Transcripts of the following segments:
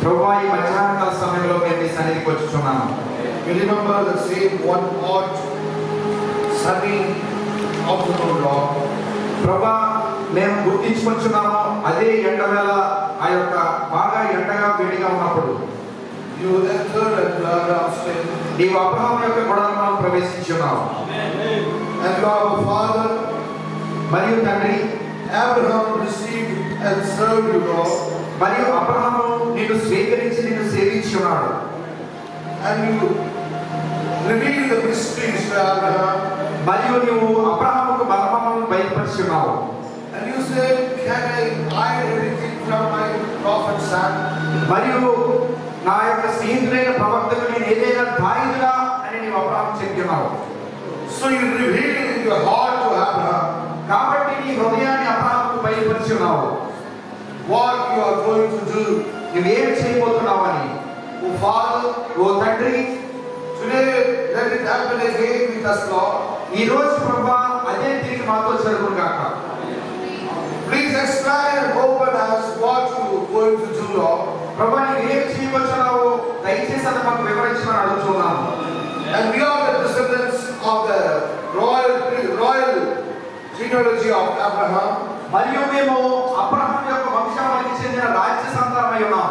ప్రభు ఈ మధ్యాహ్న కాల సమయంలో మేము మీ సన్నిధికి వచ్చుచున్నాము We remember the same one hot, sunny afternoon long. ప్రభా మేము గుర్తించుకుంటున్నాము అదే ఎండ వేళ ఆ యొక్క బాగా ఎండగా వేడిగా ఉన్నప్పుడు. నీవు అబ్రహం యొక్క గుడారంలో ప్రవేశించున్నావు మరియు తండ్రి Abraham received and served you, Lord. మరియు అబ్రహము నిన్ను స్వీకరించి నిన్ను సేవించున్నాడు And you revealed the mysteries to Abraham. మరియు నువ్వు అబ్రహముకు బలమలను బయలుపరుచున్నావు. And you said, Can I hide anything from my prophet son? మరియు నా యొక్క స్నేహితుడైన ప్రవక్తకు నేను ఏదైనా దాయిదులా అని నీవు అబ్రహం చెప్తున్నావు So you revealed your heart to Abraham. కాబట్టి నీ హృదయాన్ని అబ్రహముకు బయలుపరుచున్నావు. What you are going to do నువ్వు ఏం చేయబోతున్నావని ఓ ఫాదర్ ఓ తండ్రి today let it happen again with us lord ఈ రోజు ప్రభువా అదే తిరిగి మాతో జరుగును గాక please explain and open us what you going to do lord ప్రభువా నువ్వు ఏం చేయబోతున్నావో దయచేసి అది మాకు వివరించమని అడుగుతున్నాము and we are the descendants of the royal royal genealogy of Abraham మరియు మేము అబ్రహం యొక్క వంశానికి చెందిన రాజ్య సంతానమై ఉన్నాం.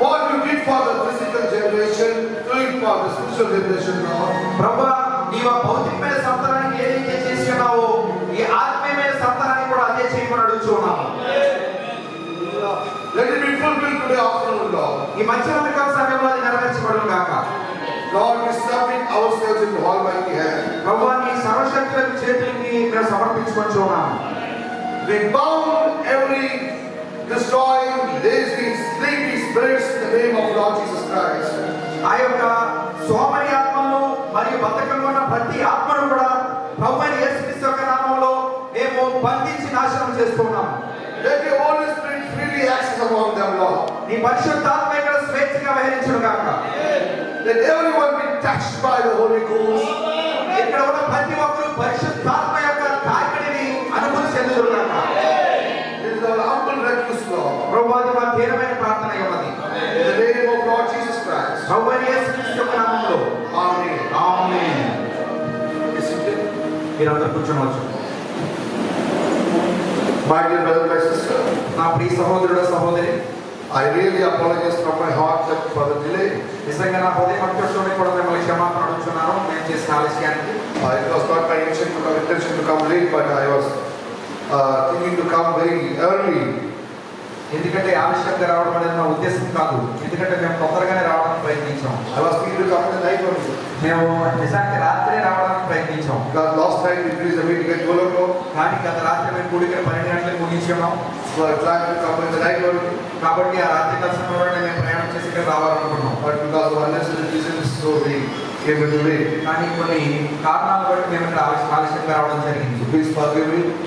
What you did for the physical generation do it for the spiritual generation ప్రభువా నీ ఆ భౌతికమైన సంతానానికి ఏదైతే చేసి ఉన్నావో ఈ ఆత్మీయమైన సంతానానికి కూడా అదే చేయమని అడుగుతూ ఉన్నాము let it be fulfil today ఆఫ్టర్నూన్లో ఈ మధ్యాహ్న కాల సమయంలో అది నెరవేర్చబడను కాక lord we serve in our self in almighty hand ప్రభువా నీ సర్వశక్తి చేతులకి మేము సమర్పించుకొని We bound every destroying, lazy, sleepy spirits in the name of Lord Jesus Christ. ఆ యొక్క సోమరి ఆత్మను మరియు బతకంగా ఉన్న ప్రతి ఆత్మను కూడా ప్రభు అయిన యేసుక్రీస్తు యొక్క నామంలో మేము బంధించి నాశనం Let your Holy Spirit freely access among them, Lord. నీ పరిశుద్ధాత్మ ఇక్కడ స్వేచ్ఛగా వహించును గాక Let everyone be touched by the Holy Ghost. ఇక్కడ ఉన్న ప్రతి ఒక్కరు పరిశుద్ధాత్మ యొక్క తాకిడిని అనుభూతి చెందుతురు గాక This is our humble request, Lord. ప్రభు అది మా తీరమైన ప్రార్థన అయి ఉన్నది In the name of Lord Jesus Christ. ప్రభు అయిన యేసుక్రీస్తు యొక్క నామంలో Amen. Amen Be seated. మీరందరూ కూర్చోవచ్చు My dear brother, my sister, నా ప్రియ సహోదరుడు సహోదరి I really apologize from my heart that for the delay. నిజంగా నా హృదయ పక్షుని కూడా మిమ్మల్ని క్షమాపణ అడుగుతున్నాను నేను చేసిన ఆలస్యానికి Uh, it was not my intention to come, intention to come late, but I was uh, thinking to come very early. ఎందుకంటే ఆలస్యంగా రావడం అనేది నా ఉద్దేశం కాదు ఎందుకంటే మేము తొందరగానే రావడానికి ప్రయత్నించాం in the night only. మేము నిజానికి రాత్రే రావడానికి ప్రయత్నించాం finished the meeting at 12 o'clock, కానీ గత రాత్రి మేము కూడికలు పన్నెండు గంటలకు night only. కాబట్టి ఆ రాత్రి సమయంలోనే మేము ప్రయాణం చేసి ఇక్కడ రావాలనుకున్నాం late. కానీ కొన్ని కారణాలు బట్టి మేము ఇక్కడ ఆలస్య- ఆలస్యంగా రావడం జరిగింది.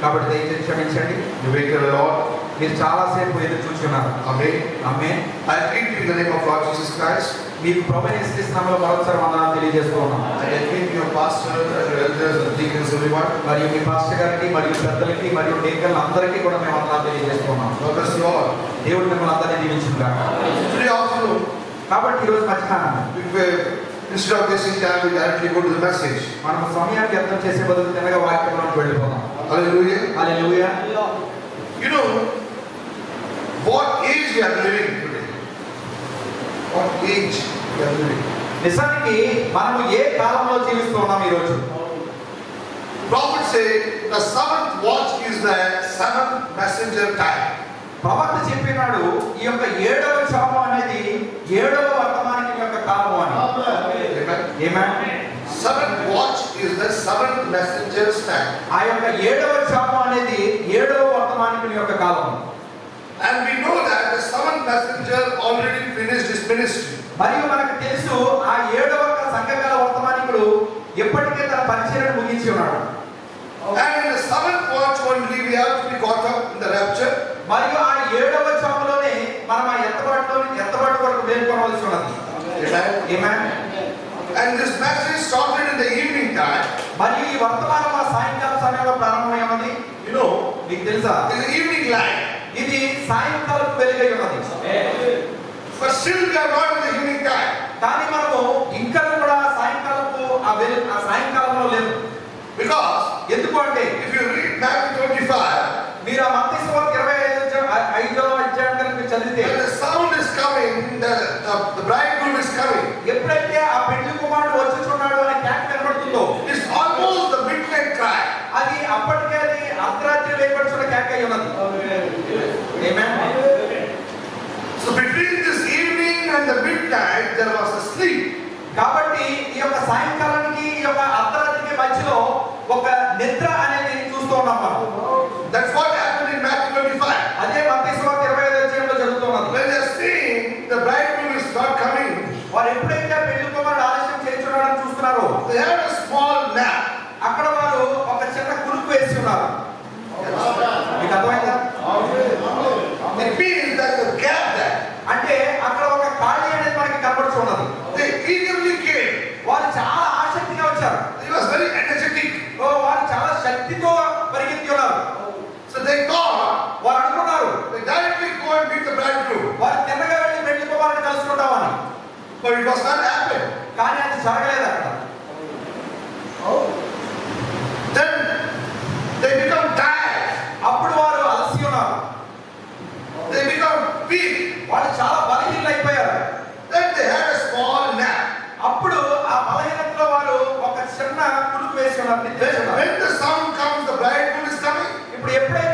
కాబట్టి దయచేసి క్షమించండి. మీరు చాలాసేపు ఎదురు చూస్తున్నారు Amen. అమ్మే I greet you in the name of Lord Jesus Christ. మీకు ప్రభు యేసుక్రీస్తునామములో మరొకసారి వందనాలు తెలియజేస్తూ ఉన్నాం And I greet your pastor, and your elders, and deacons, everyone. మరియు మీ పాస్టర్ గారికి మరియు పెద్దలకి మరియు డేకర్లు అందరికీ కూడా మేము వందనాలు తెలియజేస్తున్నాం God bless you all. దేవుడు మిమ్మల్ని అందరినీ దీవించుగాక Today afternoon, కాబట్టి ఈరోజు మధ్యాహ్నం we were, instead of wasting time, we directly go to the message. మనం సమయానికి అర్థం చేసే బదులు తినగా వాక్యంలోకి వెళ్ళిపోదాం Hallelujah. Hallelujah You know, what age we are living today? What age we are living? నిజానికి మనము ఏ కాలంలో జీవిస్తున్నాం ఈ రోజు prophet say the seventh watch is the seventh messenger time ప్రవక్త చెప్పినాడు ఈ యొక్క ఏడవ శవం అనేది ఏడవ వర్తమానికి యొక్క కాలం అని. ఏమే seventh watch is the seventh messenger time ఆ యొక్క ఏడవ శవం అనేది ఏడవ వర్తమానికి యొక్క కాలం And we know that the seventh messenger already finished his ministry. మరియు మనకు తెలుసు ఆ ఏడవ సంఘకాల వర్తమానికుడు ఎప్పటికే తన పరిచయను ముగించి ఉన్నాడు And in the seventh watch only we have to be caught up in the rapture. మరియు ఆ ఏడవ చాములోనే మనం ఆ ఎత్తబాటులో ఎత్తబాటు వరకు మేల్కొనవలసి ఉన్నది Amen. And this message started in the evening time. మరియు ఈ వర్తమానం ఆ సాయంకాల సమయంలో ప్రారంభమైనది You know, మీకు తెలుసా in the evening light. ఇది సాయంకాలం వెలుగై ఉన్నది. కానీ మనము ఇంకా కూడా సాయంకాలపు ఆ వెలు ఆ సాయంకాలంలో లేదు బికాస్ ఎందుకు అంటే ఇఫ్ యు మీరు ఆ మత కాబట్టి ఈ యొక్క సాయంకాలానికి ఈ యొక్క అర్ధరాత్రికి మధ్యలో ఒక నిద్ర అనే But it was not happened. కానీ అది జరగలేదు అక్కడ దెన్ దే బికమ్ అప్పుడు వారు అలసి ఉన్నారు. దే బికమ్ వీక్ వాళ్ళు చాలా బలహీనలు అయిపోయారు. స్మాల్ అప్పుడు ఆ బలహీనతలో వారు ఒక చిన్న కుడుకు వేసి ఉన్నారు. వెన్ ద ఇప్పుడు ఎప్పుడైతే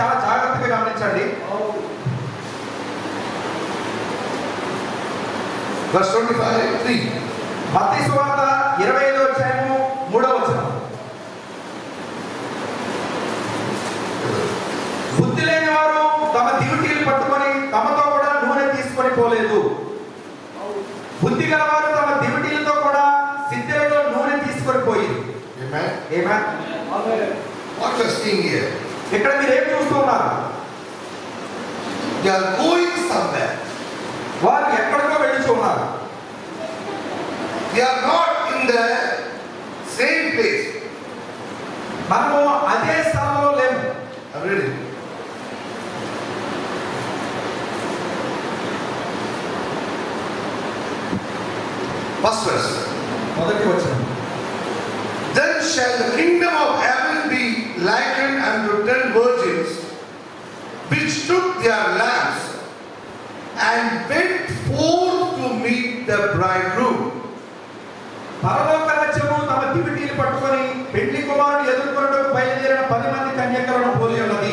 చాలా జాగ్రత్తగా గమనించండి. వర్స్ ఇరవై బుద్ధి తమ దిగుటీలు పట్టుకొని తమతో కూడా నూనె తీసుకొని పోలేదు. తమ దిగుటీలతో కూడా నూనె తీసుకొని పోయింది here ఇక్కడ మీరు ఏం చూస్తున్నారు దే ఆర్ గోయింగ్ సమ్వేర్ వారు ఎక్కడికో వెళ్ళుచున్నారు they are not in the same place మనము అదే స్థలంలో లేము reading First verse. Then shall the kingdom of heaven be likened and to ten virgins which took their lamps and went forth to meet the bridegroom. పరలోక రాజ్యము తమ దివిటీలు పట్టుకొని పెళ్ళి కుమారుడు ఎదుర్కొనటకు బయలుదేరిన పది మంది కన్యకలను పోలి ఉన్నది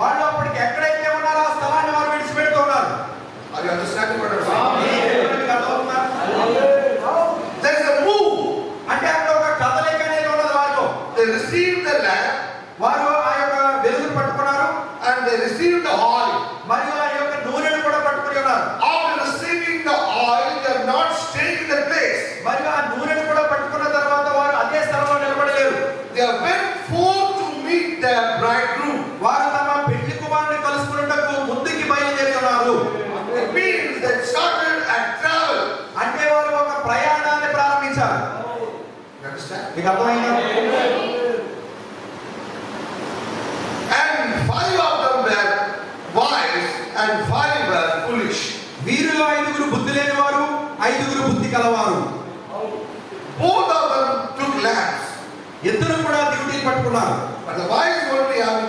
వాళ్ళు అప్పటికి ఎక్కడైతే ఉన్నారో ఆ స్థలాన్ని వారు విడిచిపెడుతున్నారు. అది అంత శాఖపడారు బుద్ధి కలవారు. Both of them took lamps ఇద్దరు కూడా డ్యూటీ పట్టుకున్నారు. వాళ్ళ voice only on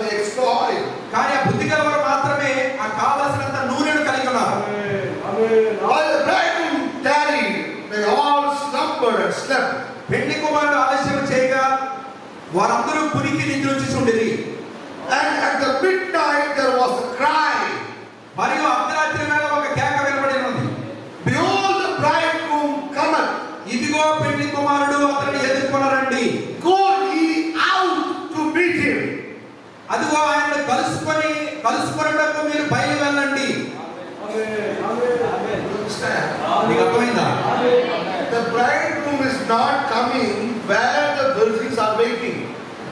The bridegroom is not coming where the virgins are waiting.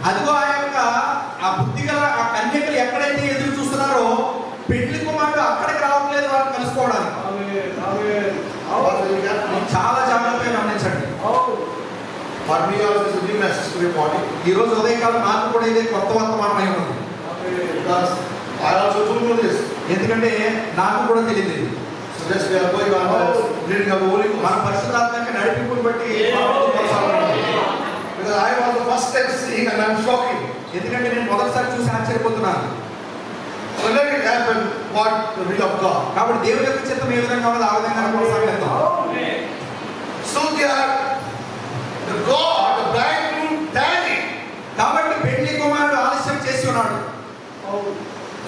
అదిగో ఆ యొక్క ఆ బుద్ధి గల ఆ కన్యకలు ఎక్కడైతే ఎదురు చూస్తున్నారో పెళ్ళి కుమారుడు అక్కడికి రావట్లేదు వారిని కలుసుకోవడానికి? చాలా జాగ్రత్తగా గమనించండి For me also is a new message today morning. ఈ రోజు ఉదయకాలం నాకు కూడా ఇదే కొత్త వర్తమానం అయి ఉంది don't know this. ఎందుకంటే నాకు కూడా తెలియదు going on the reading of the Holy మన. పరిశుద్ధాత్మక నడిపింపుని బట్టి I was the first time seeing and I'm shocking. ఎందుకంటే నేను మొదటిసారి చూసి ఆశ్చర్యపోతున్నాను let it happen what the will of God. కాబట్టి దేవుని యొక్క చిత్తం ఏ విధంగా ఉన్నదో ఆ విధంగా కొనసాగిద్దాం So they are the God, the bridegroom tarried. కాబట్టి పెళ్ళి కుమారుడు ఆలస్యం చేసి ఉన్నాడు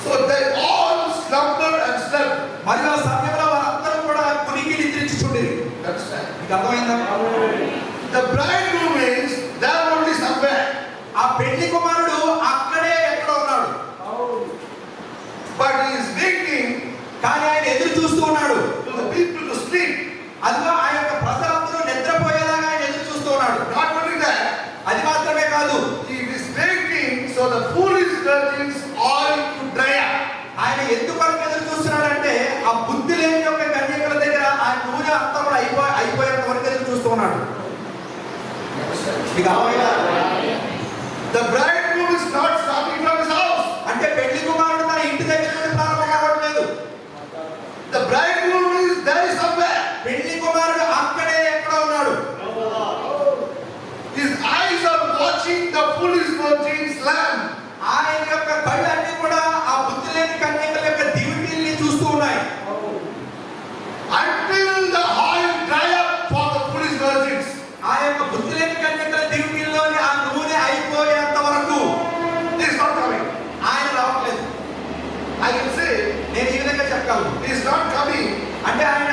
So they all slumbered and slept. మరియు ఆ సమయంలో వారందరూ కూడా కునికి నిద్రించుచుండేది the bridegroom is there ఆ పెళ్ళి కుమారుడు అక్కడే ఎక్కడ ఉన్నాడు బట్ ఈస్ వెయిటింగ్ కానీ ఆయన ఉన్నాడు పీపుల్ టు స్లీప్ అదిగో నిద్రపోయేలాగా ఎదురు చూస్తూ ఉన్నాడు నాట్ అది మాత్రమే కాదు is waiting so the foolish all to ఆయన ఎందుకు ఎదురు చూస్తున్నాడంటే ఆ బుద్ధి లేని యొక్క ఆ నూనె అంతా కూడా అయిపో అయిపోయేంత వరకు ఎదురు చూస్తూ ఉన్నాడు. మీకు అర్థమైందా? The bridegroom is not starting from his house. అంటే పెళ్ళి కుమారుడు తన ఇంటి దగ్గర నుండి ప్రారంభం కావట్లేదు. The The bridegroom is there is somewhere పెళ్ళి కుమారుడు అక్కడే ఎక్కడ ఉన్నాడు. His eyes are watching the fool is watching slam ఆయన యొక్క కళ్ళు అన్ని కూడా ఆ బుద్ధి లేని కన్యకల యొక్క దివిటీల్ని చూస్తూ ఉన్నాయి. Until the oil dry up for the foolish virgins. ఆ యొక్క బుద్ధి లేని కన్యకల దివిటీల్లోని ఆ నూనె అయిపోయేంత వరకు He is not coming. ఆయన రావట్లేదు I can say నేను ఈ విధంగా చెప్పగలను he is not coming. అంటే ఆయన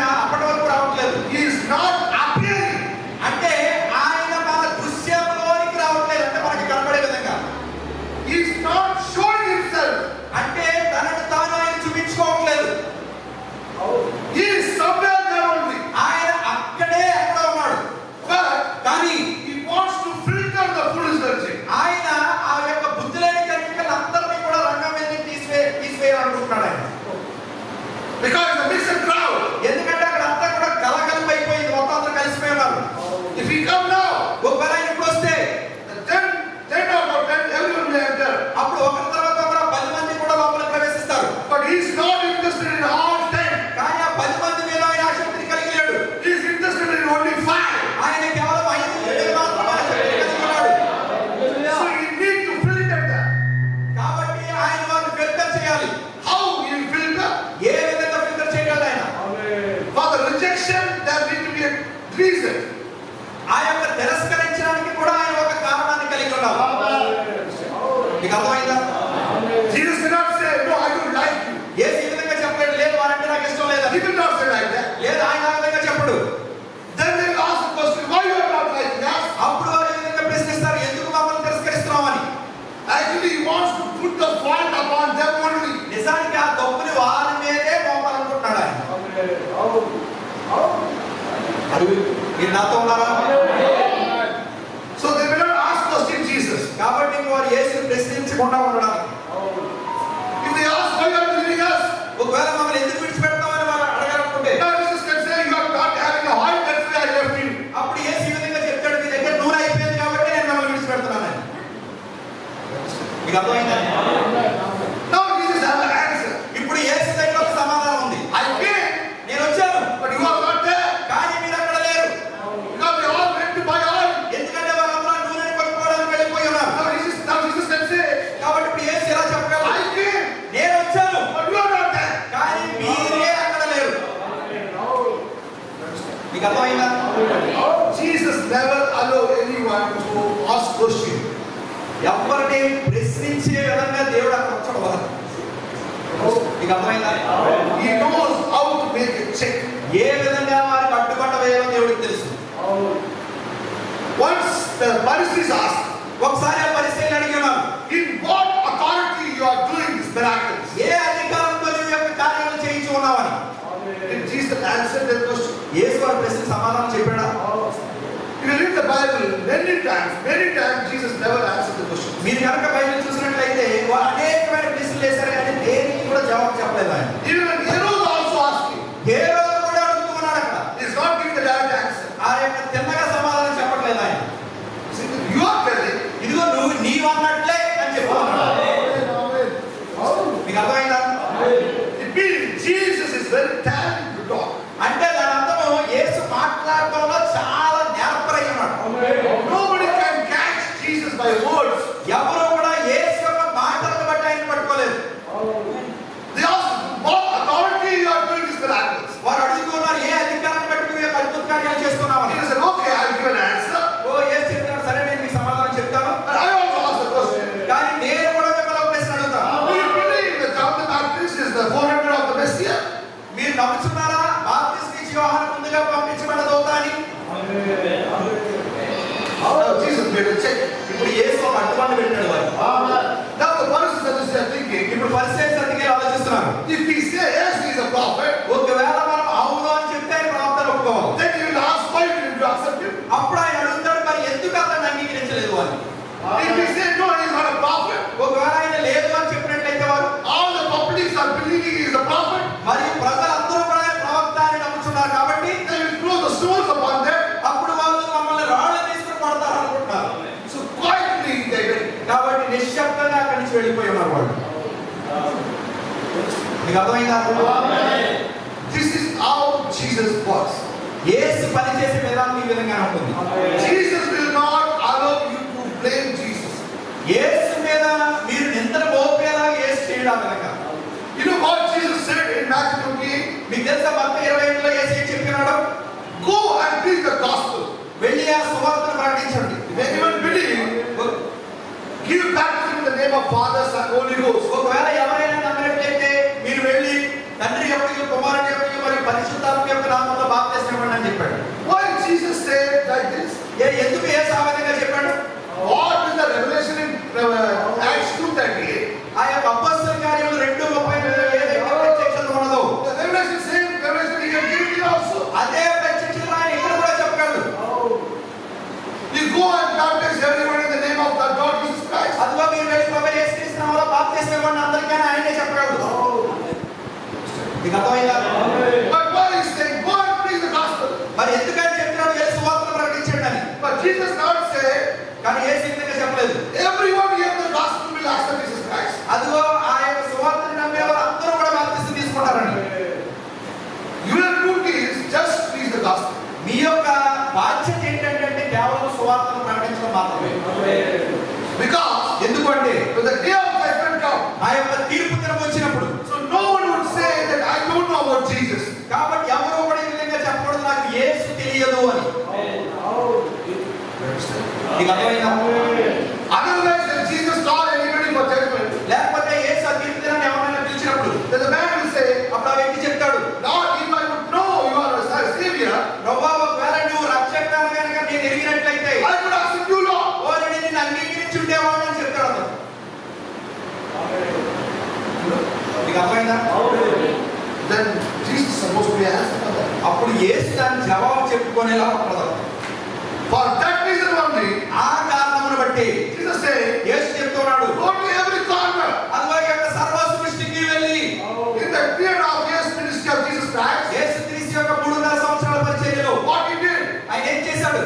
పెట్టాడు వారు Now the Pharisees and the are thinking, ఇప్పుడు పరిస్థితి అందుకే ఆలోచిస్తున్నారు if we say yes, he is a prophet, ఒకవేళ మనం అవును అని చెప్తే ఆయన ప్రవక్తను ఒప్పుకోవాలి then he will ask why did you accept him? అప్పుడు ఆయన అడుగుతాడు మరి ఎందుకు అతన్ని అంగీకరించలేదు అని If we say no, he is not a prophet, ఒకవేళ ఆయన లేదు అని చెప్పినట్లయితే వారు all the publics are believing he is a prophet, మరియు ప్రజలందరూ కూడా ఆయన ప్రవక్త అని నమ్ముతున్నారు కాబట్టి they will throw the stones upon them. అప్పుడు వాళ్ళు మమ్మల్ని రాళ్ళు తీసుకుని పడతారు అనుకుంటున్నారు So quietly they went. కాబట్టి నిశ్శబ్దంగా అక్కడి నుంచి వెళ్ళిపోయి ఉన్నారు వాళ్ళు మీకు అర్థమైందా This is how Jesus was. యేసు పనిచేసే విధానం ఈ విధంగా ఉంటుంది Jesus will not allow you to blame Jesus. యేసు మీద మీరు నిందన మోపేలా యేసు చేయడం విధంగా You know what Jesus said in Matthew 28? మీకు తెలుసా మత ఇరవై ఐదులో యేసు ఏం చెప్పినాడు Go and preach the gospel. వెళ్ళి ఆ సువార్తను ప్రకటించండి anyone believe, give baptism in the name of Father, Son, Holy Ghost. ఒకవేళ ఎవరైనా తండ్రి యొక్క కుమారుని యొక్క మరియు పరిశుద్ధాత్మ యొక్క నామంలో బాప్తిస్మం ఇవ్వండి అని చెప్పాడు Why Jesus said like this? ఏ ఎందుకు ఆ విధంగా చెప్పాడు What is the revelation in uh, Acts 2.38? ఆ యొక్క అపస్సుల కార్యములు రెండు ముప్పై ఎనిమిదిలో ఏదైతే ప్రత్యక్షత ఉన్నదో The revelation same revelation he can give it also. అదే ప్రత్యక్షత ఆయన ఇక్కడ కూడా చెప్పగలడు You go and baptize everyone in the name of the Lord Jesus Christ. అదిగో మీరు వెళ్ళి ప్రభు యేసుక్రీస్తు నామములో బాప్తిస్మం ఇవ్వండి అందరికీ ఆయనే చెప్పగలడు మీకు అర్థమైందా But why is saying, go and preach the gospel? మరి ఎందుకని చెప్తున్నాడు యేసు సువార్తను ప్రకటించండి అని But Jesus not say, కానీ యేసు ఈ విధంగా చెప్పలేదు everyone here the gospel will accept Jesus Christ. అదిగో ఆ యొక్క సువార్తను నమ్మే వారు అందరూ కూడా బాప్తిస్మం తీసుకుంటారండి Your duty is just preach the gospel. మీ యొక్క బాధ్యత ఏంటంటే కేవలం సువార్తను ప్రకటించడం మాత్రమే Because ఎందుకంటే when the day of judgment comes, ఆ యొక్క తీర్పు దినం వచ్చినప్పుడు so no one would say that I don't know about Jesus. కాబట్టి ఎవరు కూడా ఈ విధంగా చెప్పకూడదు. నాకు యేసు తెలియదు అని. నీకు అర్థమైందా? Otherwise, Jesus called anybody for judgment, లేకపోతే యేసు ఎవరైనా పిలిచినప్పుడు the man will say, అప్పుడు ఆ వ్యక్తి చెప్తాడు Lord, if I would know you are a Savior, ఒకవేళ నువ్వు కనుక నేను ఎరిగినట్లయితే I would you, Lord. నేను అంగీకరించి అని చెప్తాడు అతను. నీకు అర్థమైందా? దెన్ అప్పుడు యేసు దాని జవాబు చెప్పుకునేలా ఉంటుంది ఫర్ దట్ రీజన్ ఓన్లీ ఆ కారణమును బట్టి జీసస్ సే చెప్తున్నాడు ఓన్లీ ఎవరీ థాట్ అదిగో ఇక్కడ సర్వ సృష్టికి వెళ్ళి. In the period of Yesu Kristu of Jesus time యేసు ఆయన ఏం చేశాడు?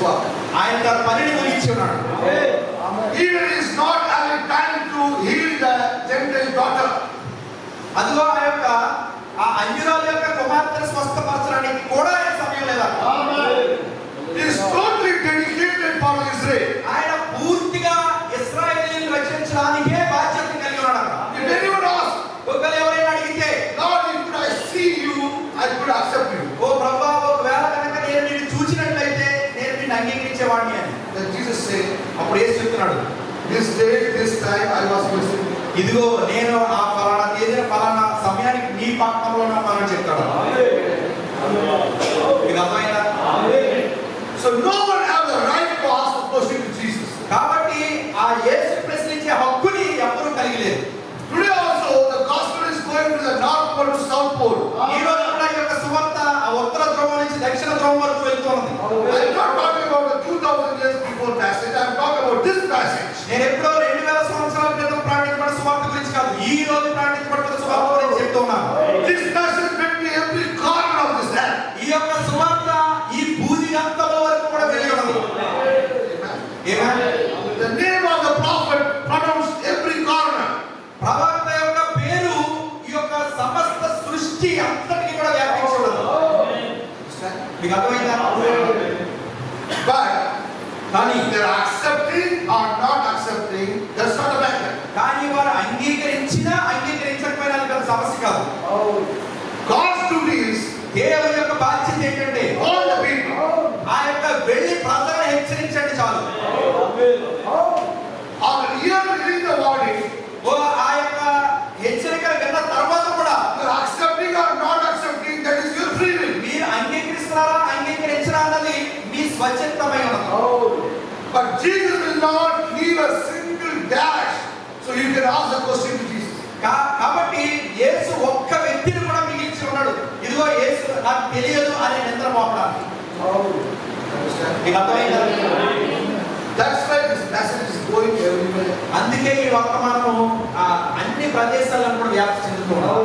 Work. ఆయన తన పనిని ముగించి ఉన్నాడు Even he is not having time to heal the Gentile daughter. అదిగో ఆ యొక్క ఆ అంజురాల యొక్క కుమార్తెను స్వస్థపరచడానికి కూడా ఆయన సమయం లేదా He is totally dedicated for Israel. ఆయన పూర్తిగా ఇస్రాయేలీని రక్షించడానికే బాధ్యత కలిగి ఉన్నాడు If anyone asks, ఒకవేళ ఎవరైనా అడిగితే Lord, if could I see you, I could accept you. ఓ ప్రభా ఒకవేళ కనుక నేను నిన్ను చూసినట్లయితే నేను నిన్ను అంగీకరించేవాడిని అని Then Jesus said, అప్పుడు ఏసు చెప్తున్నాడు Day, this time, I was with you. ఇదిగో నేను ఆ ఫలానా తేదీన ఫలానా సమయానికి నీ పక్కనలో ఉన్నానని చెప్తాడు అర్థమైందా So no one have the right to ask the question to Jesus. కాబట్టి ఆ యేసు ప్రశ్నించే హక్కుని ఎవరూ కలిగి లేదు Today also, the gospel is going to the north pole to south pole. ఈ రోజు కూడా ఈ యొక్క సువార్త ఆ ఉత్తర ధ్రువం నుంచి దక్షిణ ధ్రువం వరకు I'm not talking about the 2000 years before passage, I'm talking about this passage. నేను ఎప్పుడో రెండు వేల సంవత్సరాల క్రితం ప్రకటించబడిన సువార్త గురించి కాదు ఈ రోజు ప్రకటించబడుతున్న సువార్త గురించి చెప్తూ ఉన్నాను This passage went to every corner of this land. ఈ యొక్క సువార్త ఈ బూది అంతల వరకు కూడా వెళ్ళి ఉన్నది ఏమా The name of the prophet pronounced every corner. ప్రవక్త యొక్క పేరు ఈ యొక్క సమస్త సృష్టి అంతటికి కూడా వ్యాపించి ఉన్నది మీకు అర్థమైందా But కానీ they're accepting or not accepting, that's not a matter. కానీ వారు అంగీకరించినా అంగీకరించకపోయినా అది పెద్ద God's duty is దేవుని యొక్క బాధ్యత ఏంటంటే all the people ఆ యొక్క వెళ్ళి ప్రజలను హెచ్చరించండి చాలు on hearing the warning, ఓ ఆ యొక్క హెచ్చరికలు విన్న తర్వాత కూడా accepting, that is your free will. మీరు అంగీకరిస్తున్నారా అంగీకరించరా అన్నది మీ స్వచ్ఛతమై ఉన్నది But Jesus will not leave a single dash. So you can ask the question to Jesus. కా- కాబట్టి యేసు ఒక్క వ్యక్తిని కూడా మిగిల్చి ఉన్నాడు. ఇదిగో యేసు నాకు తెలియదు అనే నిద్ర మోపడానికి. అందుకే ఈ వర్తమానము ఆ, అన్ని ప్రదేశాలను కూడా వ్యాప్తి చెందుతున్నాడు.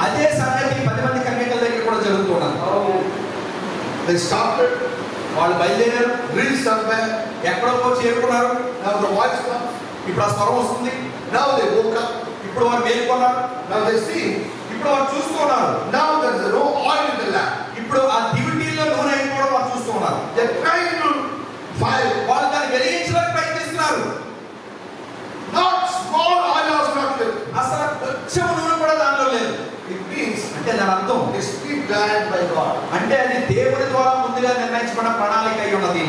అదే సంగతి పది మంది కన్యకల దగ్గర కూడా started, వాళ్ళు బయలుదేరారు. రీల్స్ అనిపోయారు ఎక్కడో చేరుకున్నారు నా నాకు వాయిస్ ఇప్పుడు ఆ స్వరం వస్తుంది. నా ఉదయం బుక్క ఇప్పుడు వారు మేలుకున్నారు. నాకు తెలిసి ఇప్పుడు వారు చూసుకున్నారు నా ఉదయం ఆయిల్ ఇప్పుడు ఆ డివిటీల్లో నూనె అయిపోవడం వారు చూస్తున్నారు వాళ్ళు దాన్ని వెలిగించడానికి ప్రయత్నిస్తున్నారు. అసలు కొంచెం నూనె కూడా దానిలో లేదు. ఇట్ మీన్స్ అంటే దాని అర్థం ఇట్స్ ప్లాన్ బై గాడ్ అంటే అది దేవుడి ద్వారా ముందుగా నిర్ణయించబడిన ప్రణాళిక అయి ఉన్నది.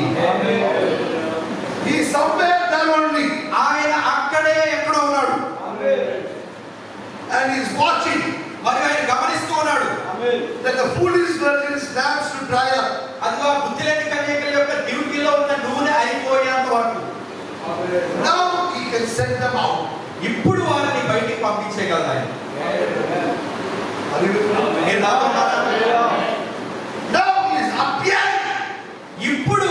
ఈ is somewhere ఆయన అక్కడే ఎక్కడో ఉన్నాడు. అండ్ ఈస్ వాచింగ్ మరియు ఆయన గమనిస్తూ ఉన్నాడు. That the foolish virgins stands to dry up అదిగో బుద్ధి లేని కన్యకల యొక్క డ్యూటీలో ఉన్న నూనె అయిపోయేంత వరకు. Now he can send them out ఇప్పుడు వారిని బయటికి పంపించేయగలరు ఆయన ఇప్పుడు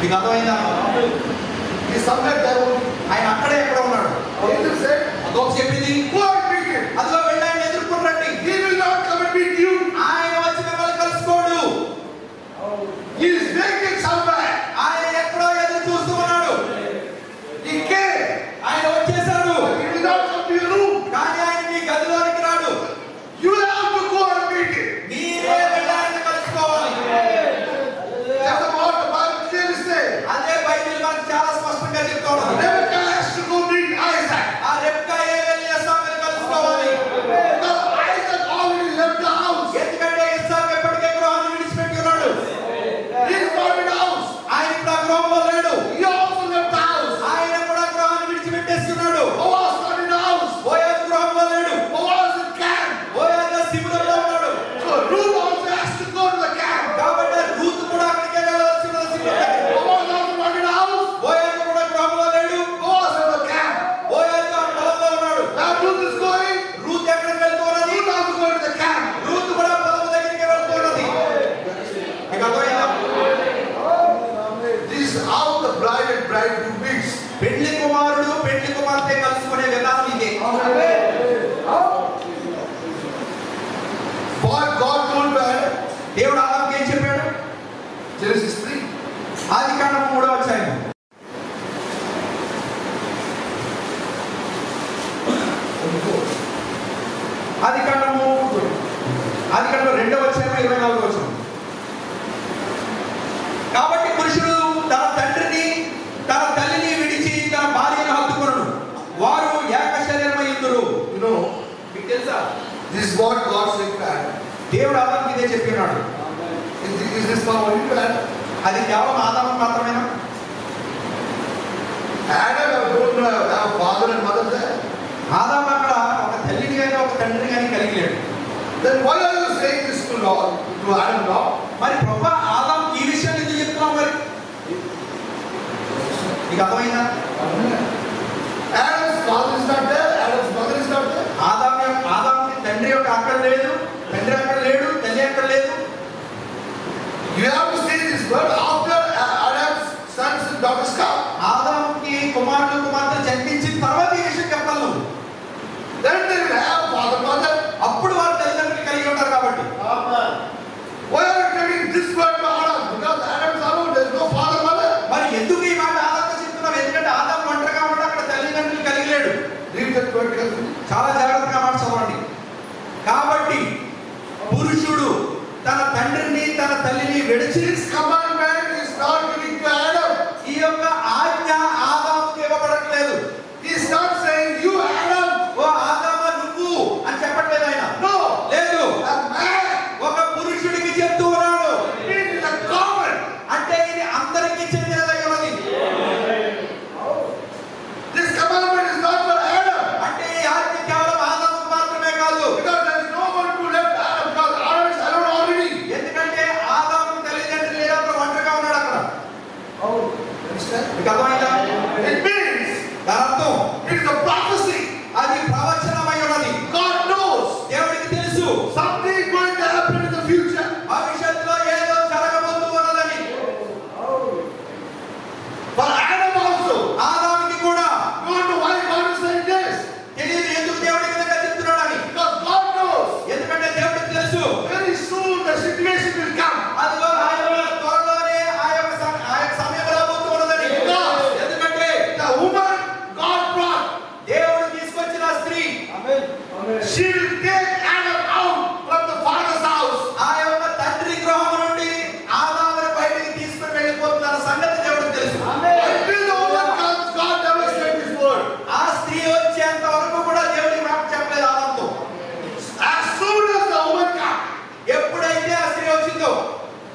మీకు అర్థమైందా ఈ సబ్జెక్ట్ ఆయన అక్కడే ఎక్కడ ఉన్నాడు? అదో చెప్పింది.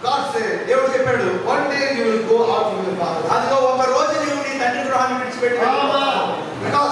గాడ్ సేడ్ దేవుడు చెప్పాడు one day you will go out your father అదిగో ఒక రోజు నీవు నీ తండ్రి గృహాన్ని విడిచిపెట్టి బికాజ్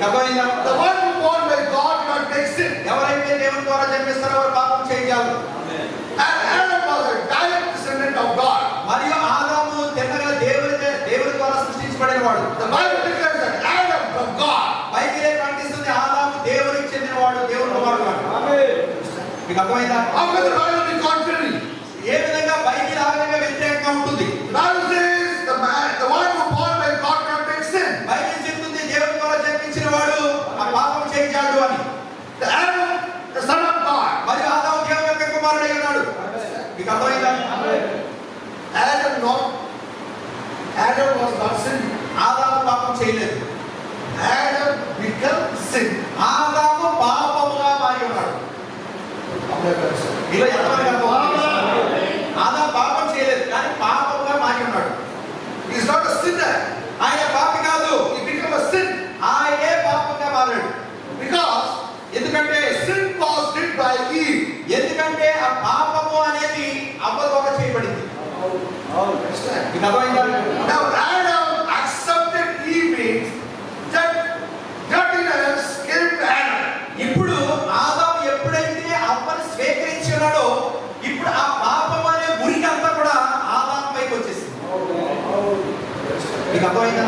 మీకు అర్థమైందా The one who born by God cannot make sin. ఎవరైతే దేవుని ద్వారా జన్మిస్తారో వారు పాపం చేయగలరు And Adam was a direct descendant of God. మరియు ఆదాము తిన్నగా దేవుని దేవుని ద్వారా సృష్టించబడిన వాడు The Bible declares that Adam from God. బైబిలే ప్రకటిస్తుంది ఆదాము దేవునికి చెందినవాడు దేవుని కుమారుడు అని మీకు అర్థమైందా How can the Bible be contrary? ఏ విధంగా బైబిల్ కుమారుడై ఉన్నాడు మీకు అర్థమైందా? Adam not, Adam was not sin ఆదాము పాపం చేయలేదు. యాడమ్ బికమ్ సిన్ ఆదాము పాపముగా మారి ఉన్నాడు. ఇలా ఎంతమంది ఆదా పాపం చేయలేదు కానీ పాపముగా మారి ఉన్నాడు. He నాట్ not a ఆయన పాపి కాదు. ఈ బికమ్ సిన్ ఆయనే పాపంగా మారాడు. బికాస్ ఎందుకంటే sin was did by Eve. ఎందుకంటే ఆ పాపము అనేది అవ్వ ద్వారా చేయబడింది? మీకు అర్థమైందా Now Adam accepted Eve means that dirtiness came to Adam. ఇప్పుడు ఎప్పుడైతే అవ్వని ఇప్పుడు ఆ పాపం అనే అంతా కూడా ఆదాము పైకి వచ్చేసింది మీకు అర్థమైందా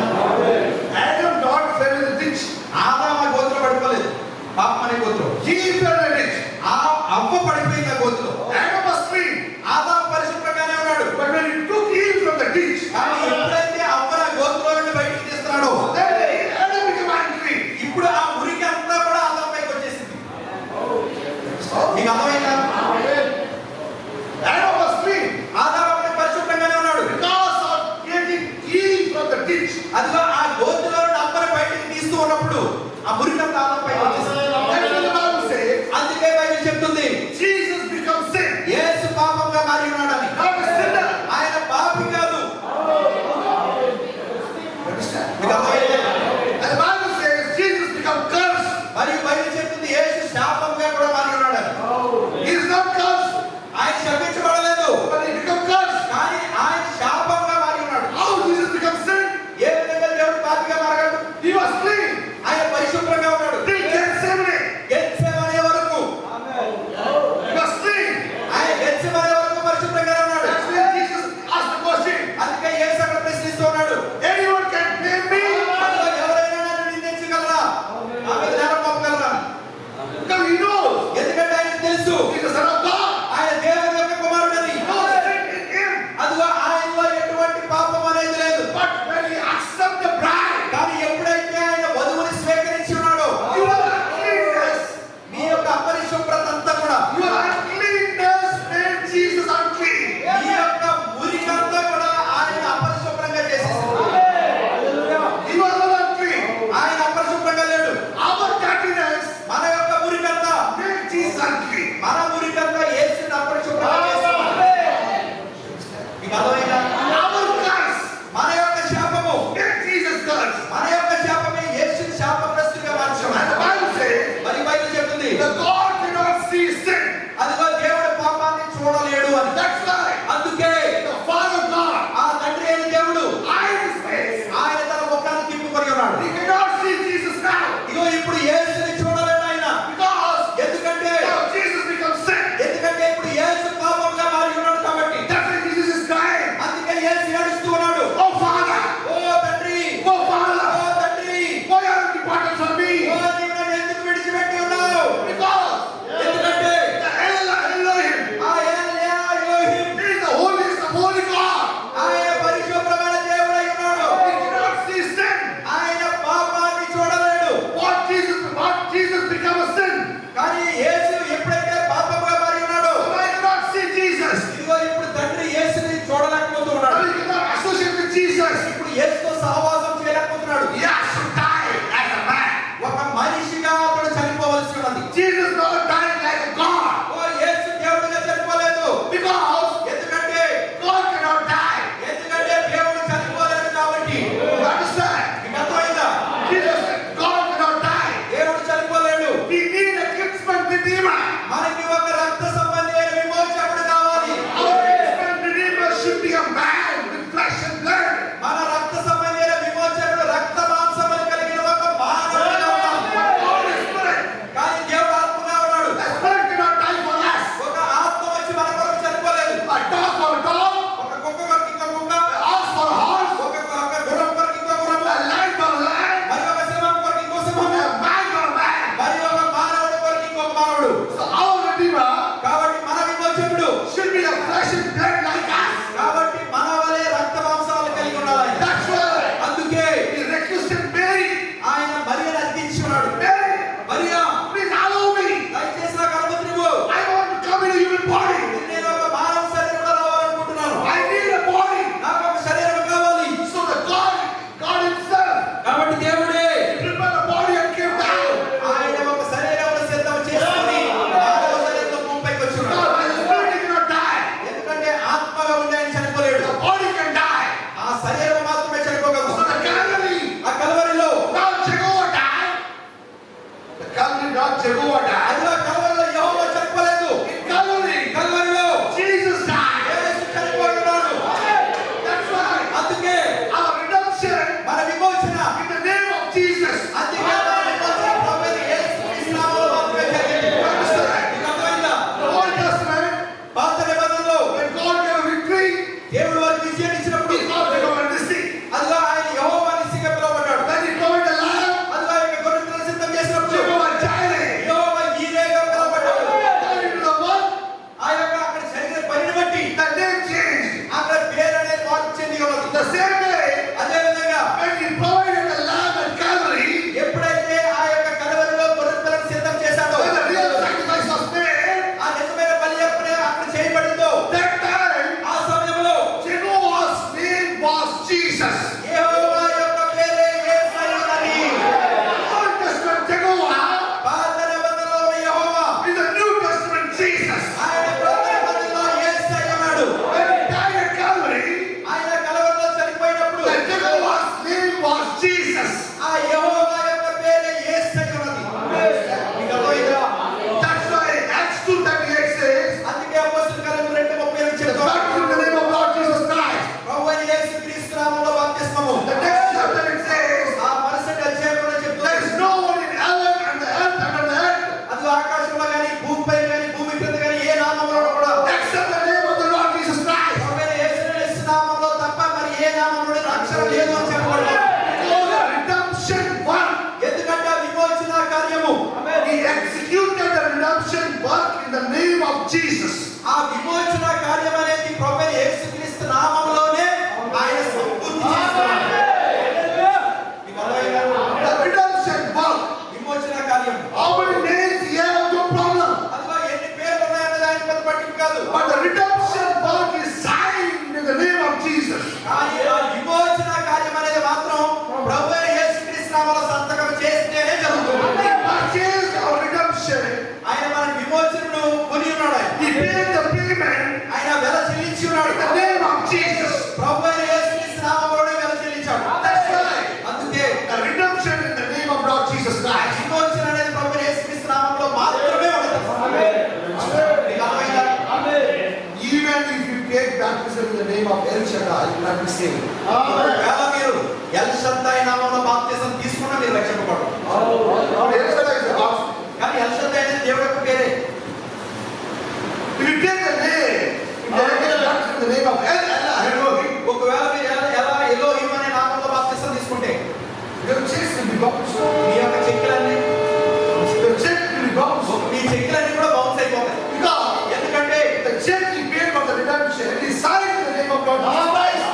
ఇచ్చాడు అది కూడా సేవ్ ఒకవేళ మీరు? ఎల్ కానీ ఎల్ శబ్దాయి అనేది దేవుడు యొక్క పేరే. ఒకవేళ మీరు ఎలా ఎలా ఎలో ఇమ్మనే నామంలో బాప్తిజం తీసుకుంటే?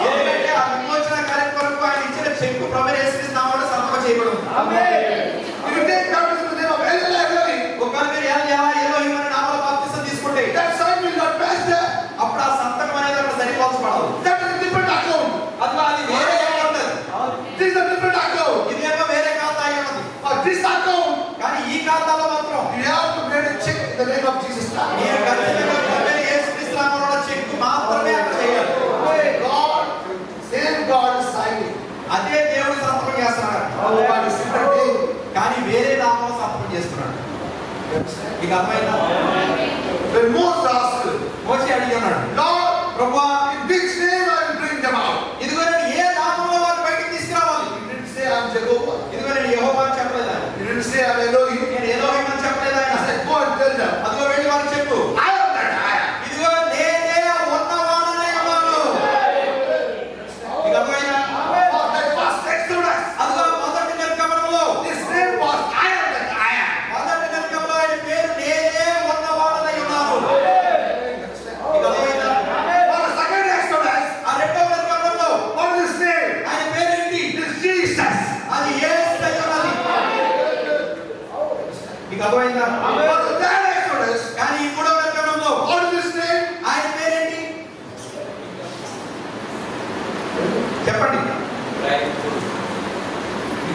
ఎందుకంటే ఆ విమోచన కార్యం కొరకు ఆయన ఇచ్చిన చెక్కు ప్రవేశించిన నామమున సంతకం చేయబడింది ఆమేన్ if they comes to them of L ఎల్ ఒకవేళ మీరు ఎల్ ఎలా ఎలో ఇమన నామమున బాప్తిసం తీసుకుంటే that sign will not pass the అప్పుడు ఆ సంతకం అనేది అక్కడ సరిపోల్చబడదు ఈ ఖాతాలో మాత్రం check the name of Jesus నామాన్ని సంతకం చేస్తున్నాడు వాడి కానీ వేరే నామంలో సంతకం చేస్తున్నాడు. మీకు అర్థమైందా? మోసే అడిగి ఉన్నాడు ప్రభా దిస్ చెప్పలేదు ఆయన. వెళ్ళి చెప్పు.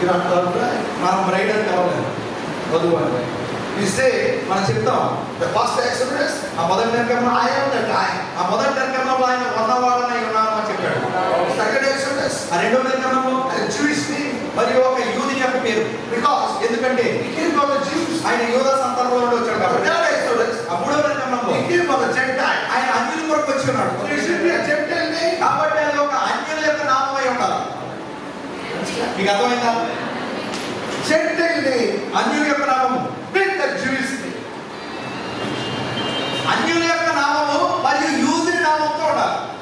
ఈ రాష్ట్రాలు మనం బ్రైడ్ కావాలి. ఇస్తే మనం చెప్తాం ద ఫస్ట్ ఎక్స్ప్రెస్ ఆ మొదటి నిర్గమనం ఆయన ఉందంటే ఆ మొదటి నిర్గమనంలో ఆయన ఉన్నవాడని ఉన్నాను చెప్పాడు. సెకండ్ ఎక్స్ప్రెస్ ఆ రెండో నిర్గమనంలో అది జూడిస్ని మరియు ఒక యూని యొక్క పేరు. బికాస్ ఎందుకంటే ఇకేం గోడ జూస్ ఆయన యూద సంతానంలో నుండి వచ్చాడు కాబట్టి. ఆ మూడో నిర్గమనంలో ఇకేం గోడ ఆయన అన్యుల కొరకు వచ్చి ఉన్నాడు. మీకు అర్థమైందా? జెంటైల్ని అన్యుల యొక్క నామము పెద్ద జ్యూస్. అన్యుల యొక్క నామము మరియు యూదుని నామంతో ఉండాలి.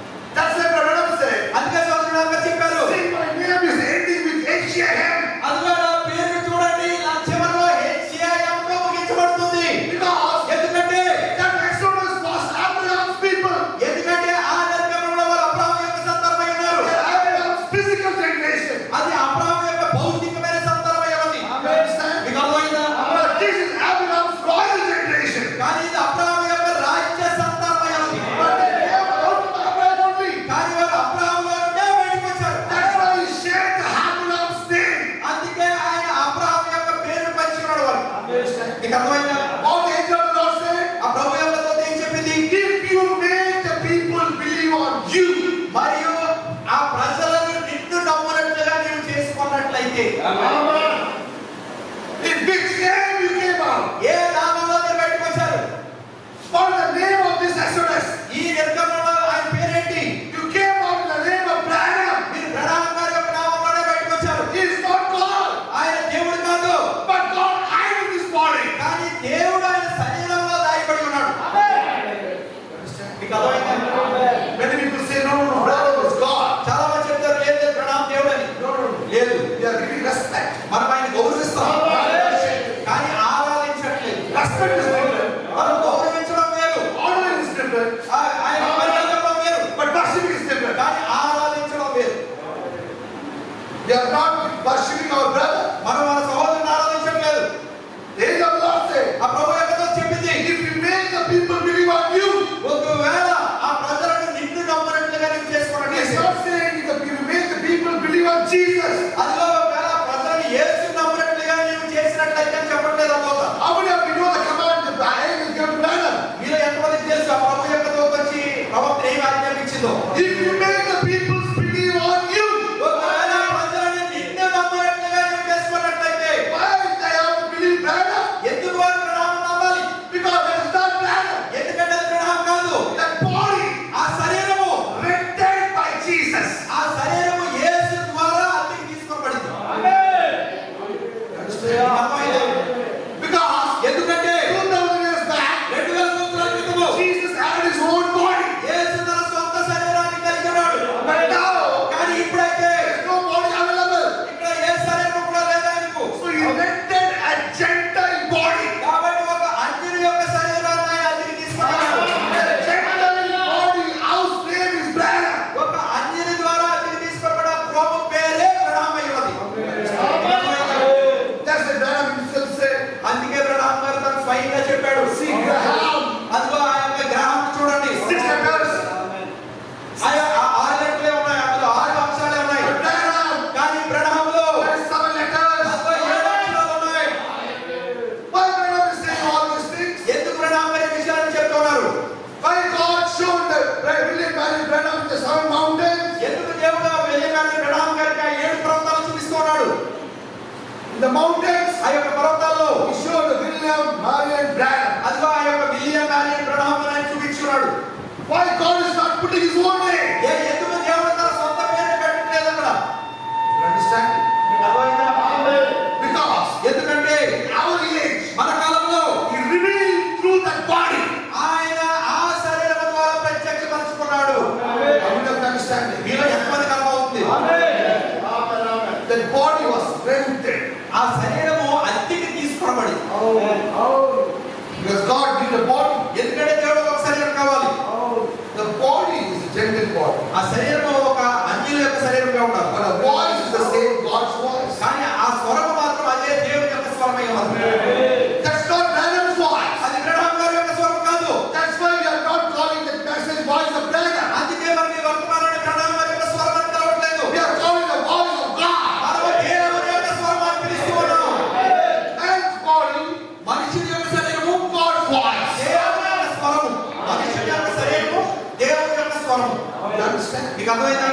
understand? మీకు అర్థమైందా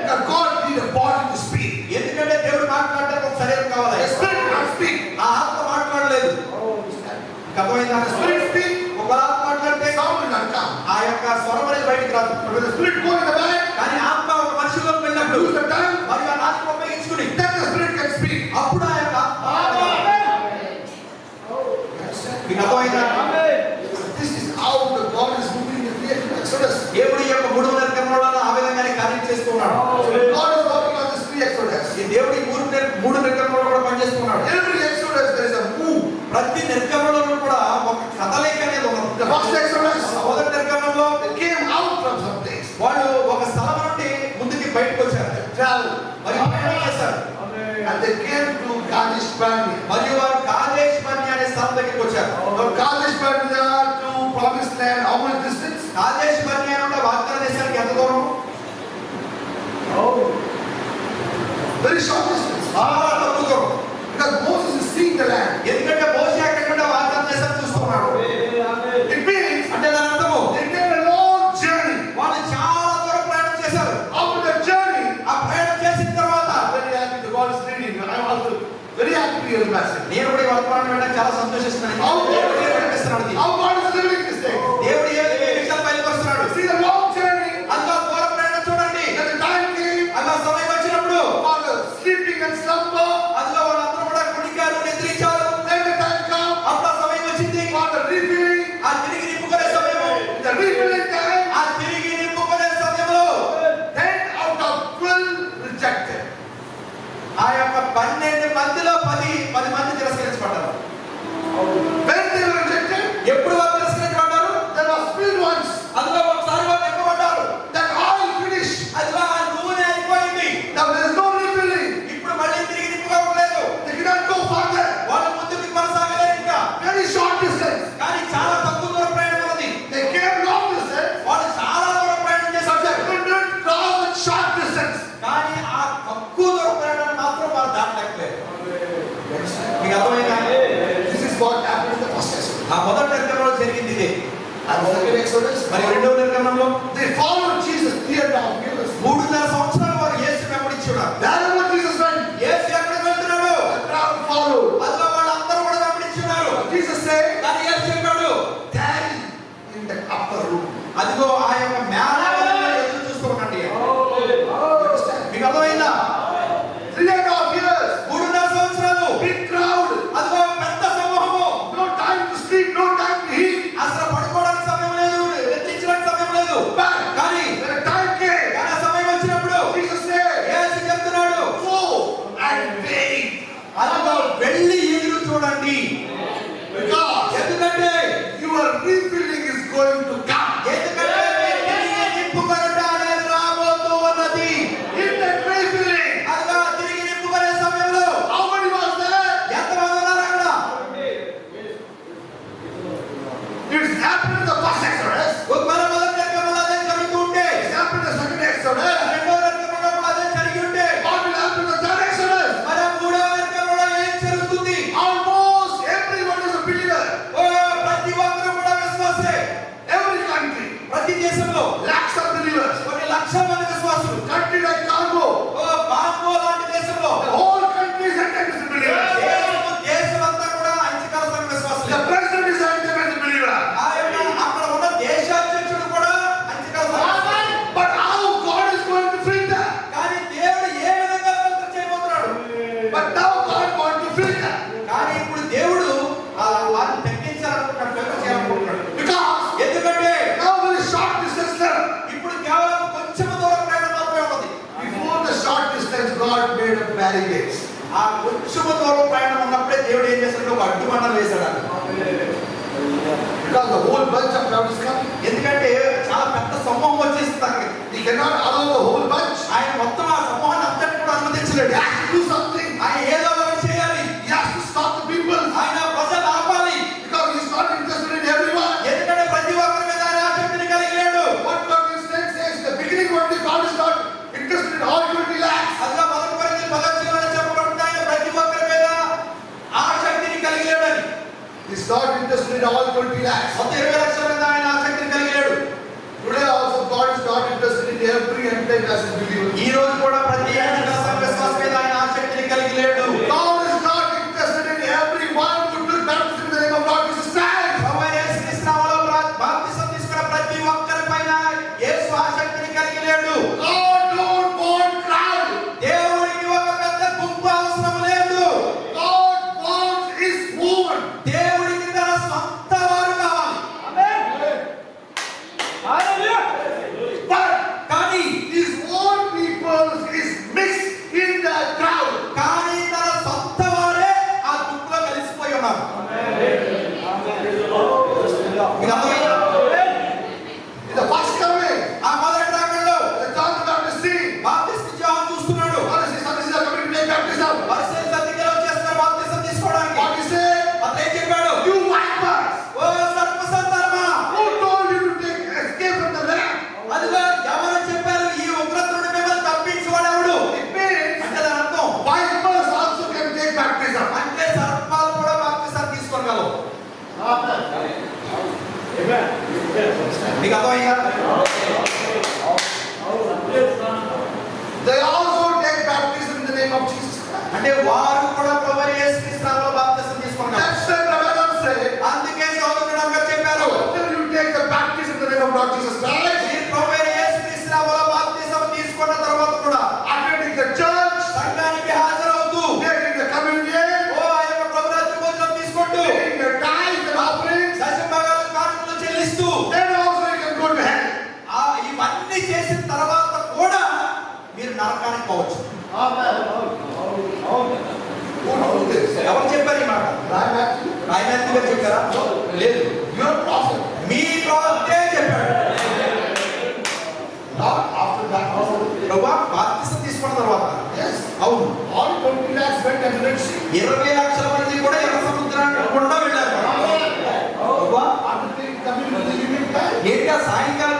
Because God need a body to speak. ఎందుకంటే దేవుడు మాట్లాడడానికి ఒక శరీరం కావాలి. A spirit can't speak. ఆ ఆత్మ మాట్లాడలేదు. మీకు అర్థమైందా Spirit speak. ఒక ఆత్మ మాట్లాడితే sound will not come. ఆ యొక్క స్వరం అనేది బయటికి రాదు. But when the spirit goes in the belly, exodus మరి రెండవ నిర్గమనంలో they followed Jesus tear down pillars మూడున్నర సంవత్సరాలు ఎందుకంటే చాలా పెద్ద సమూహం వచ్చేసింది అక్కడికి. ఆయన మొత్తం ఆ సమూహాన్ని అంతటి కూడా అనుమతించలేడు. Lord Jesus died, ఈ ప్రభువైన యేసుక్రీస్తు వారు బాప్తిసం తీసుకున్న తర్వాత కూడా attending the church, సంఘానికి హాజరవుతూ taking the communion, ఓ ఆ యొక్క ప్రభురాత్రి భోజనం తీసుకుంటూ taking the tithes and offerings, దశభాగాలు కానుకలు చెల్లిస్తూ then also you can go to hell. ఆ ఇవన్నీ చేసిన తర్వాత కూడా మీరు నరకానికి పోవచ్చు Who knows this? ఎవరు చెప్పారు ఈ మాట Right, Matthew? రాయనాథి గారు చెప్పారా లేదు You are a prophet. ఇరవై లక్షల మంది కూడా ఎర్ర సముద్రాన్ని అనుకుండా వెళ్ళారు ఏంటి సాయంకాలం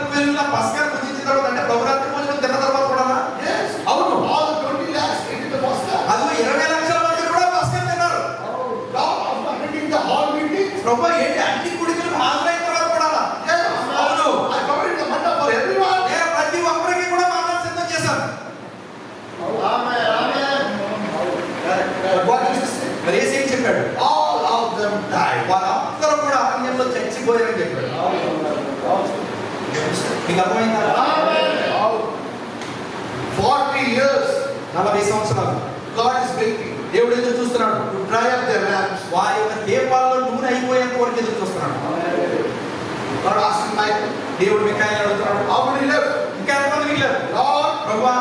very different. Out, out, You understand? Amen. Out. 40 years. నలభై సంవత్సరాలు గాడ్ ఇస్ వెయిటింగ్ దేవుడు ఎదురు చూస్తున్నాడు to dry up their lamps వారి యొక్క దీపాల్లో నూనె అయిపోయేంత వరకు ఎదురు చూస్తున్నాడు వాడు ఆస్తి నాయకుడు దేవుడు మికాయలు అడుగుతున్నాడు అవును లేవు ఇంకా ఎంతమంది మిగిలారు లార్డ్ ప్రభువా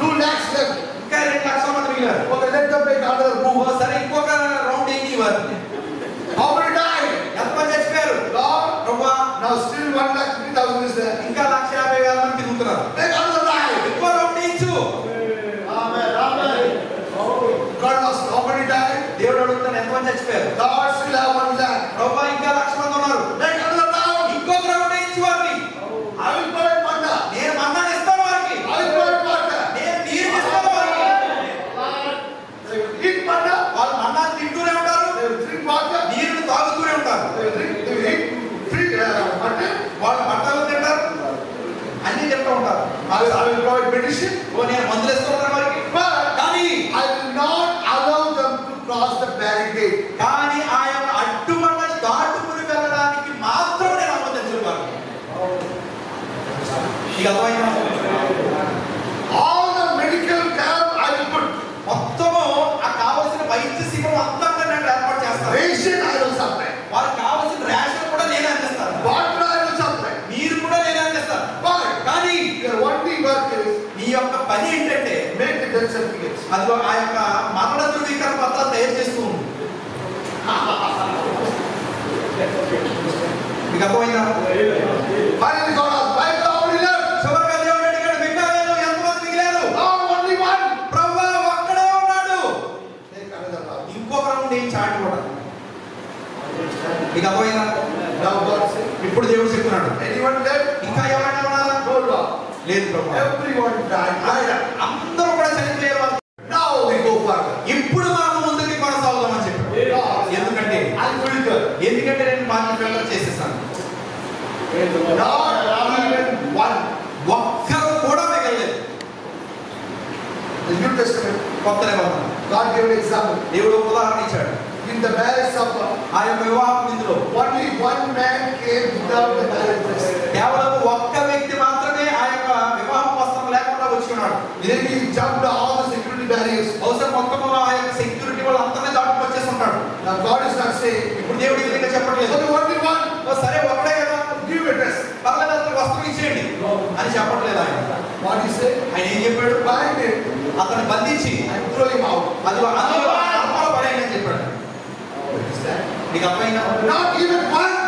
టూ ల్యాక్స్ లేవు ఇంకా రెండు లక్షల మంది మిగిలారు ఒక లెట్ అప్ అదర్ మూవ్ సరే ఇంకొక రౌండ్ ఏంటి వారు Now still one lakh fifty thousand is there. ఇంకా లక్ష యాభై వేల మంది తిరుగుతున్నారు. Make another nine. ఇంకో రెండు ఇచ్చు. Amen. Amen. God has nobody died. దేవుడు అడుగుతాను ఎంతమంది చచ్చిపోయారు. God still have one నీకు అర్థమైందా మెడికల్ క్యార్ ఆయిల్మెంట్ మొత్తము ఆ కావలసిన వైద్య శిబిరం అంతా కూడా ఏర్పాటు చేస్తాను. రేషన్ ఆయిల్ సప్లై వారికి కావలసిన రేషన్ కూడా నేను అందిస్తాను. వాటర్ ఆయిల్ సప్లై నీరు కూడా నేను కానీ వన్ థింగ్ వర్క్ నీ యొక్క పని ఏంటంటే మేక్ ది డెత్ ఆ యొక్క మరణ ధృవీకరణ పత్రాలు తయారు చేస్తూ ఉంది మీకు అర్థమైందా? ఇప్పుడు దేవుడు చెప్తున్నాడు ఇంకా ఎవరైనా ఉన్నారా? లేదు అందరూ కూడా చనిపోయేవారు ఇప్పుడు మనం ముందుకి కొనసాగుదామని చెప్పాడు. ఎందుకంటే ఎందుకంటే నేను పాత్ర ఫిల్టర్ చేసేసాను. ఒక్కరు కూడా మిగలేదు కొత్త ఎగ్జాంపుల్ దేవుడు ఉదాహరణ ఇచ్చాడు. ఇన్ ద మ్యారేజ్ ఆ వివాహం ఇందులో విధిలో only one man came without the కేవలం ఒక్క వ్యక్తి మాత్రమే ఆ యొక్క వివాహ వస్త్రం లేకుండా వచ్చినాడు ఉన్నాడు. దీనికి jumped all the security barriers బహుశా మొత్తం ఆ యొక్క సెక్యూరిటీ వాళ్ళు అందరినీ దాటుకు వచ్చేసి ఉంటాడు. నా గాడ్ ఇస్ నాట్ సే ఇప్పుడు దేవుడు ఈ చెప్పట్లేదు. ఓన్లీ వన్ సరే ఒకటే కదా. గివ్ డ్రెస్ పర్లేదు అతను వస్త్రం ఇచ్చేయండి. అని చెప్పట్లేదు ఆయన. వాట్ ఇస్ ఆయన ఏం చెప్పాడు? బాయ్ అతను బంధించి త్రో హిమ్ అవుట్ అది అందులో పడేయండి అని చెప్పాడు. Not even one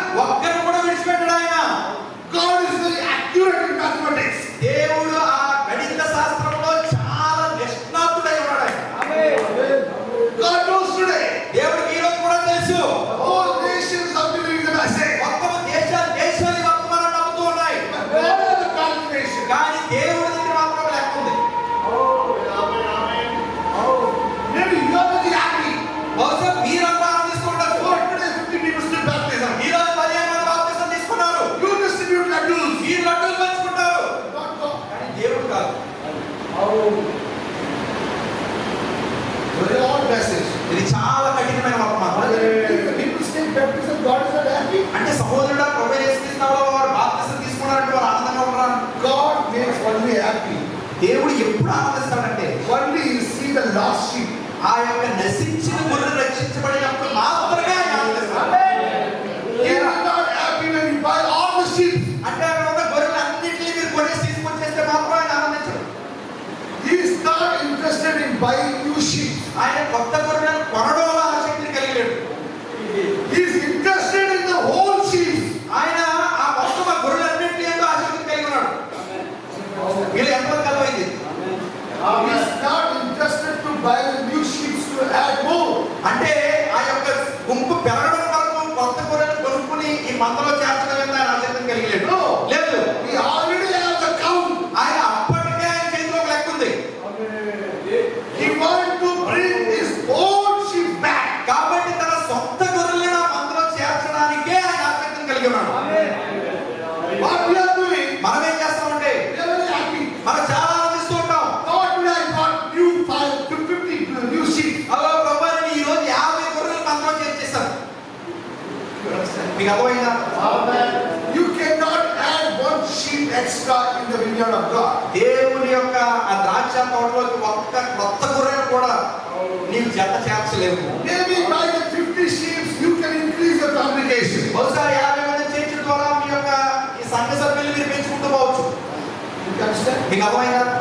దేవుడు ఎప్పుడు ఆనందిస్తాడంటే only you see the lost sheep ఆ యొక్క నశించిన గుర్రం రక్షించబడినప్పుడు మాత్రమే అంటే ఒక గొర్రెలు అన్నింటినీ మీరు కొనేసి తీసుకొచ్చేస్తే మాత్రం ఆయన ఆనందించడు. Is not interested in buy new sheep ఆయన కొత్త కలిగి ఉన్నాడు మనం ఏం చేస్తామంటే మనం చాలా ఆనందిస్తూ ఉంటాం. ఈ రోజు యాభై గొర్రెలు మనలో చేర్చేస్తాం మీకు అర్థమైందా? You can not add one extra in దేవుని యొక్క ఆ ద్రాక్ష తోటలోకి ఒక్క కొత్త గొర్రెలు కూడా నీవు జత చేర్చలేవు. మేబీ బై Mi campaña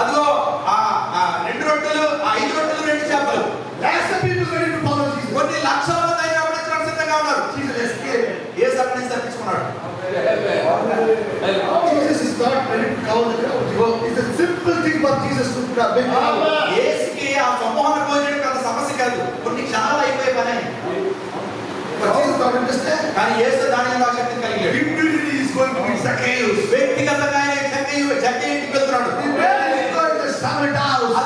అదిగో ఆ రెండు రొట్టెలు ఆ ఐదు రొట్టెలు రెండు చేపలు. లాక్స్ ఆఫ్ పీపుల్ కొన్ని లక్షల మంది ఆయన సిద్ధంగా ఉన్నారు. జీసస్ ఎస్కేప్ తప్పించుకున్నాడు థింగ్ ఫర్ జీసస్ సమస్య కాదు. కొన్ని క్షణాలు అయిపోయి పని. కానీ యేసు దాని మీద is going to be Zacchaeus. ವ್ಯಕ್ತಿಗತನಾಗಿ ಸಕ್ಕೆಯು ಸಕ್ಕೆಯ ಟಿಪತ್ರನು. He went to Samaritan. ಅಲ್ವಾ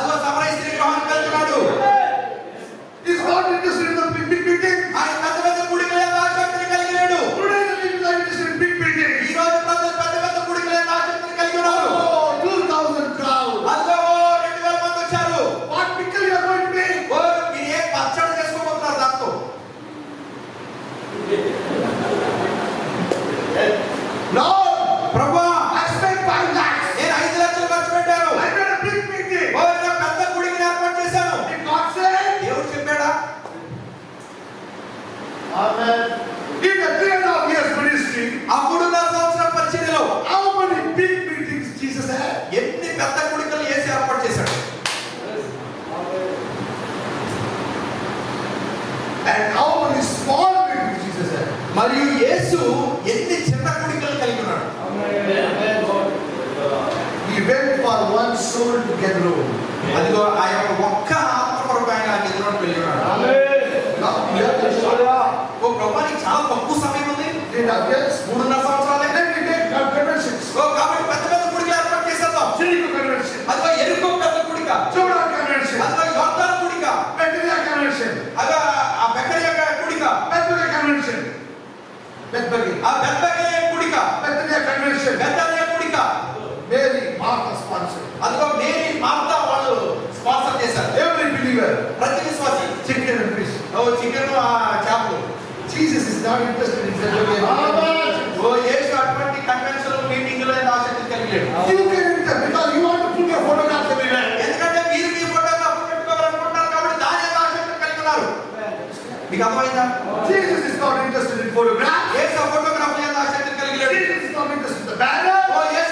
and a half years. మూడున్నర సంవత్సరాలు and then we did have conventions. ఓ కాబట్టి పెద్ద పెద్ద గుడికి ఏర్పాటు చేసేద్దాం Jericho convention, అదిగో ఎరుకో పెద్ద గుడిక Jordan convention, అదిగో యోర్దాన్ గుడిక Bethlehem convention, అదిగో ఆ బెకరియా గుడిక Bethlehem convention, Bethlehem, ఆ బెత్బగే గుడిక Bethlehem convention, బెత్బగే గుడిక ఇంట్రెస్టెడ్ ఇన్ సెల్యూర్ ఓ యేసు మీటింగ్లో ఆసక్తి కలిగాడు యు ఎందుకంటే మీరు మీ ఫోటోగ్రాఫ్ పెట్టుకోవాలనుకుంటున్నారు కాబట్టి దాని మీద ఆసక్తి కలిగి ఉన్నారు మీకు ఫోటోగ్రాఫ్ యేసు ఆసక్తి కలిగి లేడు జీసస్ ఇస్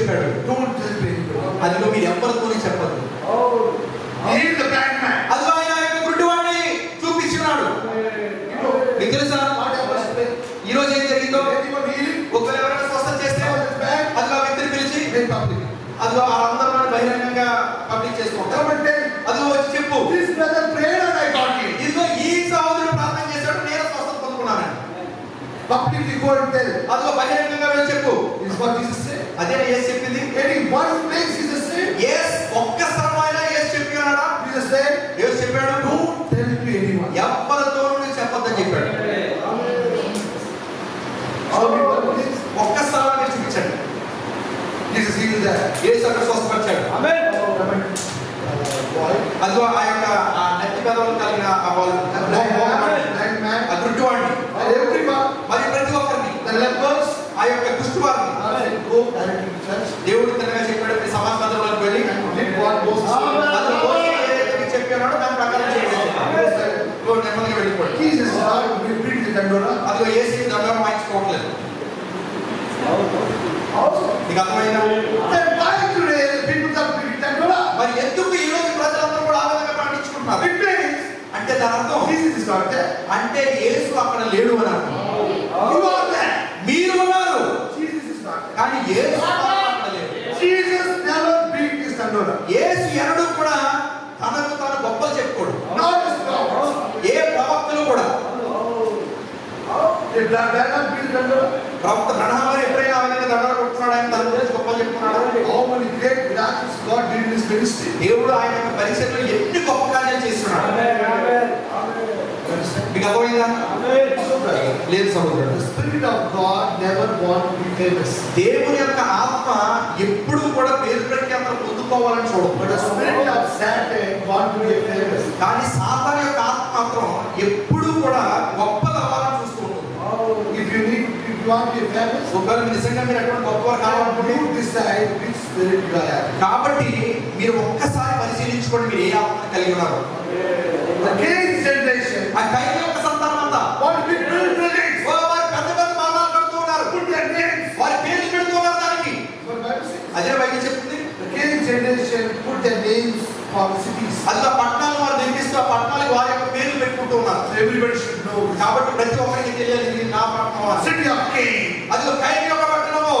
చెప్పాడు. డోంట్ టెల్ పీపుల్ అదిగో మీరు ఎవరితోనే చెప్పద్దు. అదిగో ఆయన గుడ్డివాడిని చూపించినాడు. మీకు తెలుసా? ఈ రోజు ఏం జరిగిందో? ఒకరు ఎవరైనా ఆ వ్యక్తిని బహిరంగంగా పబ్లిక్ చేసుకుంటారు అంటే అదిగో వచ్చి చెప్పు. ఇదిగో ఈ సహోదరుడు ప్రార్థన చేశాడు నేను స్వస్థత పొందుకున్నాను పబ్లిక్ అదిగో బహిరంగంగా వెళ్ళి చెప్పు. ఇస్ వాట్ ఇస్ అదే ఏసు చెప్పింది Any one place Jesus said. ఏస్ ఒక్క స్థలం అయినా ఏసు చెప్పి ఉన్నాడా Jesus said, ఏసు చెప్పాడు don't tell to anyone. ఎవ్వరితో నువ్వు చెప్పొద్దని చెప్పాడు. ఒక్క స్థలాన్ని చూపించండి Jesus healed that. ఏసు అక్కడ స్వస్థపరిచాడు Boy. అదిగో ఆ యొక్క ఆ నెత్తి పెదవులు కలిగిన ఆ వాళ్ళు And everyone. మరి ప్రతి ఒక్కరిని. ఆ యొక్క said, Go directly to church. దేవుడు తిన్నగా చెప్పాడు మీ సమాజ మందిరంలోకి వెళ్ళి what Moses said. అది మోసే ఏదైతే మీకు చెప్పాడో దాని ప్రకారం చేయండి ఇప్పుడు నెమ్మదిగా వెళ్ళిపోయి Jesus is not we bring the Dandora. అదిగో ఏసీ దండం వాయించుకోవట్లేదు నీకు అర్థమైందా Then why today the people are bringing Dandora? మరి ఎందుకు ఈ రోజు ప్రజలందరూ కూడా ఆ విధంగా పాటించుకుంటున్నారు అంటే దాని అర్థం. అంటే యేసు అక్కడ లేడు అని అర్థం. మీరు ఉన్నారు Jesus is not there. కానీ యేసు Jesus never beat his Dandora. యేసు ఎన్నడూ కూడా తనకు తాను గొప్పలు చెప్పుకోడు. ఏ ప్రవక్తలు కూడా? ప్రవక్త ప్రణామాలు ఎప్పుడైనా ఆ విధంగా దండలు కొట్టుకున్నాడు? ఆయన తన గురించి గొప్పలు చెప్పుకున్నాడు? Ministry. దేవుడు ఆయన యొక్క పరిచయంలో ఎన్ని గొప్ప కార్యాలు చేస్తున్నాడు? మీకు అర్థమైందా లేదు సముద్రం. Spirit of God never famous దేవుని యొక్క ఆత్మ ఎప్పుడు కూడా పేరు ప్రఖ్యాతలు పొందుకోవాలని చూడదు. But spirit of Satan famous కానీ సాతాన్ యొక్క ఆత్మ మాత్రం ఎప్పుడు కూడా గొప్ప దవాలని చూస్తుంటుంది ఇఫ్ యు గొప్ప కావాలని డిసైడ్ విచ్ కాబట్టి మీరు ఒక్కసారి పరిశీలించుకోండి మీరు ఏ ఆత్మ కలిగి ఉన్నారు? ఒకే cities. అది ఆ పట్టణాలు వారు నిర్మిస్తూ ఆ పట్టణాలకు వారి యొక్క పేర్లు పెట్టుకుంటూ ఉన్నారు everybody should know. కాబట్టి ప్రతి ఒక్కరికి తెలియాలి ఇది నా పట్టణం. City of Cain. అది ఒక కైకి యొక్క పట్టణము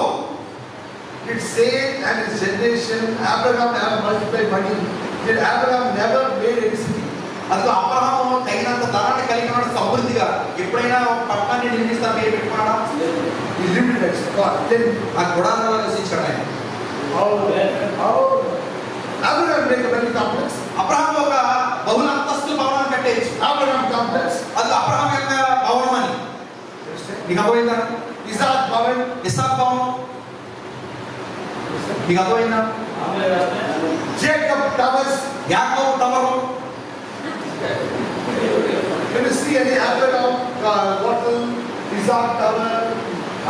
Did Satan and his generation, Abraham never multiplied money. Did Abraham never made any city? అది అబ్రహాము తగినంత ధనాన్ని కలిగి ఉన్నాడు సమృద్ధిగా ఎప్పుడైనా పట్టణాన్ని నిర్మిస్తా పేరు పెట్టుకున్నాడా ఆ గుడారంలో నివసించాడు ఆయన Abraham made a very complex. Abraham ఒక బహుళ అంతస్తుల భవనాన్ని కట్టేయచ్చు. Abraham complex. అది అబ్రహాం యొక్క భవనం అని నీకు అర్థమైందా Isaac Bhavan. ఇసాక్ భవనం. నీకు అర్థమైందా Jacob Towers. యాకోబు tower. When you see any Abraham uh, hotel, Isaac Tower,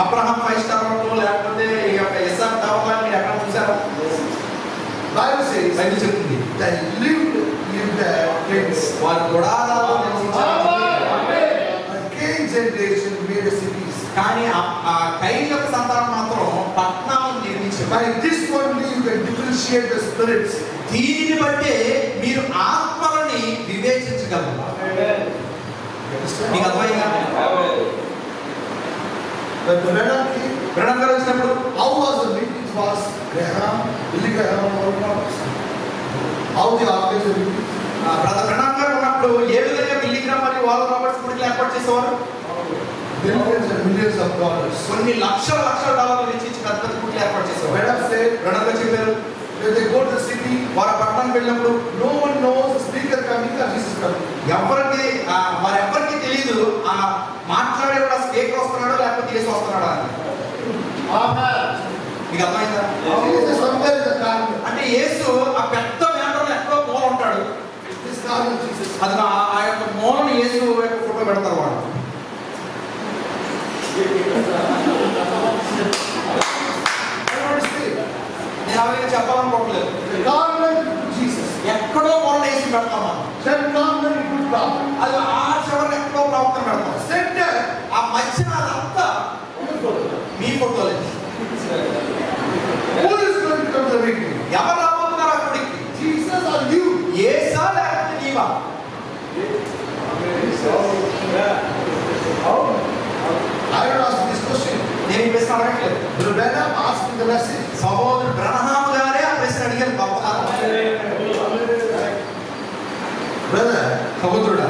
Abraham five star hotel లేకపోతే ఈ యొక్క ఇసాక్ టవర్ మీరు ఎక్కడ చూసారా Bible says బైబిల్ చెప్తుంది they lived in the tents. వారి గుడారాల్లో నివసించారు But Cain generation made the cities. కానీ ఆ- ఆ కైన్ యొక్క సంతానం మాత్రం పట్టణాలను నిర్మించారు By this only you can differentiate the spirits. దీనిని బట్టే మీరు ఆత్మలని వివేచించగలరు మీకు అర్థమైందా When the Venom came, ప్రణం గారు వచ్చినప్పుడు how was the meetings Was Graham, Billy Graham, all prophets. How the meeting? Brother Pranam గారు ఉన్నప్పుడు ఏ విధంగా మిల్లీగ్రామ్ మరియు వాల్ రాబర్ట్స్ గుడికి ఏర్పాటు చేసేవారు Millions and millions of dollars. కొన్ని లక్షల లక్షల డాలర్లు వెచ్చించి పెద్ద పెద్ద గుడికి ఏర్పాటు చేసేవారు Venom said, ప్రణామ్ గారు చెప్పారు they go to the city, వారు పట్టణానికి వెళ్ళినప్పుడు one knows the speaker coming or Jesus coming. ఎవరికి ఆ, వారెవ్వరికి తెలియదు ఆ మాట్లాడే స్పీకర్ వస్తున్నాడో లేకపోతే ఏసు వస్తున్నాడా అని మీకు అర్థమైందా. అంటే యేసు ఆ పెద్ద మేటలో ఎక్కడో మూల ఉంటాడు. అది ఆ- యొక్క మూలను యేసు యొక్క ఫోటో పెడతారు వాళ్ళు నేను అలాగే చెప్పాలనుకోవట్లేదు. ఎక్కడో మూలన వేసి పెడతాం మనం. అది ఆ చివరిని ఎక్కడో ప్రవక్తను పెడతాం Center. ఆ మధ్యన అదంతా మీ ఫోటోలే Who is going to come to the meeting? ఎవరు రాబోతున్నారు అక్కడికి Jesus or you? ఏసా లేకపోతే నీవా I don't ask this question. నేను ఈ ప్రశ్న అడగట్లేదు Brother Branham asked in the message. సహోదరుడు బ్రహ్మాము గారే ఆ ప్రశ్న అడిగారు గొప్ప Brother, సహోదరుడా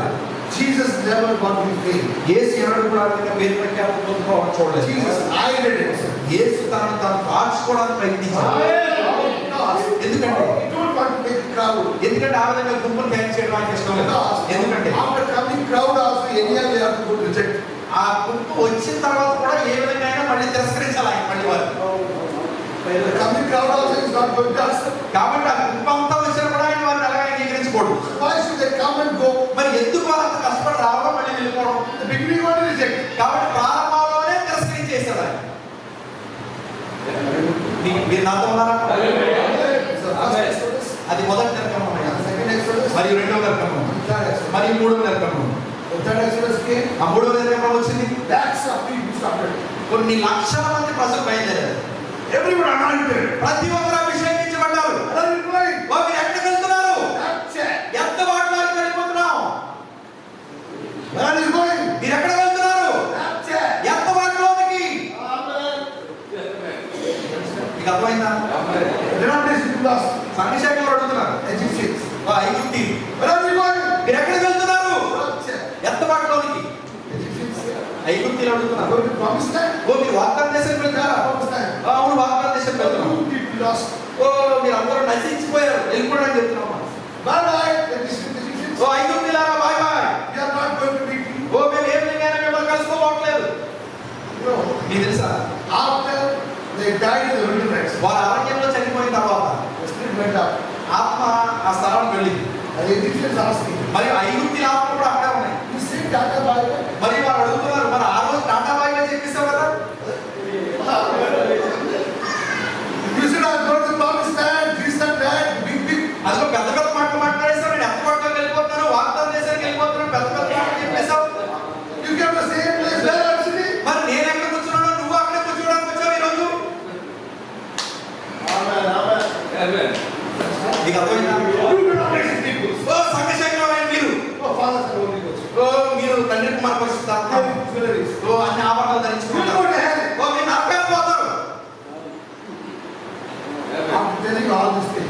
Never want to be fame. యేసు ఎవరు కూడా ఆ విధంగా పేరు ప్రఖ్యాతి పొందుకోవాలని చూడలేదు Jesus hided himself. యేసు తనను తాను దాచుకోవడానికి ప్రయత్నించాడు ఎందుకంటే. ఎందుకంటే ఆ విధంగా గుంపును తయారు చేయడానికి ఇష్టం లేదు ఎందుకంటే go reject. ఆ గుంపు వచ్చిన తర్వాత కూడా ఏ విధంగా అయినా మళ్ళీ తిరస్కరించాలి ఆయన మళ్ళీ వారు accept. కాబట్టి ఆ గుంపు అంతా వచ్చినా కూడా ఆయన వారిని అలాగే అంగీకరించకూడదు Why should they come and go? మరి ఎందుకు వారు అంత కష్టపడి రావడం మళ్ళీ వెళ్ళిపోవడం The beginning only reject. కాబట్టి ప్రారంభంలోనే తిరస్కరించేశాడు ఆయన మీరు నాతో ఉన్నారా? అది మొదటి నిర్గమం మరియు రెండవ నిర్గమం. మరియు మూడవ నిర్గమం ఆ మూడవ వచ్చింది. కొన్ని లక్షల మంది ప్రజలు బయలుదేరారు. ప్రతి ఒక్కరు అభిషేకించబడ్డారు. ఎక్కడికి వెళ్తున్నారు. ఎంత వాటిలోకి వెళ్ళిపోతున్నాం Where are you going? మీరు ఎక్కడ వెళ్తున్నారు Rapture. ఎంత వాటిలోకి మీకు అర్థమైందా సంఘశాఖలు అడుగుతున్నారు? మీరు ఎక్కడికి వెళ్తున్నారు. ఎంత Egyptians ఐగుప్తిలో అడుగుతున్నారు. ఓ మీరు వాగ్దాన దేశానికి. ఆ, అవును వాగ్దాన దేశానికి వెళ్తున్నాం. ఓ మీరు అందరూ నశించిపోయారు. వెళ్ళిపోవడానికి చెప్తున్నాం. ఐగుప్తిలారా bye bye You are not going to meet me. ఓ మేము ఏం విధంగా మిమ్మల్ని కలుసుకోవట్లేదు No. మీకు తెలుసా After they died in the wilderness, వారు అరణ్యంలో చనిపోయిన తర్వాత. ఆత్మ ఆ స్థలానికి వెళ్ళింది. The Egyptians asking, మరియు ఐగుప్తి ఆత్మ కూడా అక్కడే ఉన్నాయి. మరి వారు అడుగుతున్నారు మరి ఆ రోజు టాటా బాయ్గా చెప్పేసావు కదా You should have gone to promise land, this and that, big, big. అదిగో పెద్ద పెద్ద మాటలు మాట్లాడేసావు నేను ఎంత మాటలోకి వెళ్ళిపోతున్నాను వాగ్దాన దేశానికి వెళ్ళిపోతున్నాను పెద్ద పెద్ద మాటలు చెప్పేశావు You came to the same place where I'm sitting. మరి నేను ఎక్కడ కూర్చున్నానో నువ్వు అక్కడే కూర్చోడానికి వచ్చావు ఈ రోజు Amen, amen. నీకు అర్థమైందా You do not listen people. ఓ సంఘశేఖరం ఆయన మీరు Oh, fathers and holy ghost. ఓ మీరు తండ్రి కుమార్ పరిశుద్ధాత్మ Carry jewelries. ఓ అన్ని ఆభరణాలు You ధరించుకుంటారు go to hell. ఓ మీరు నరకానికి పోతారు I'm telling you all these things.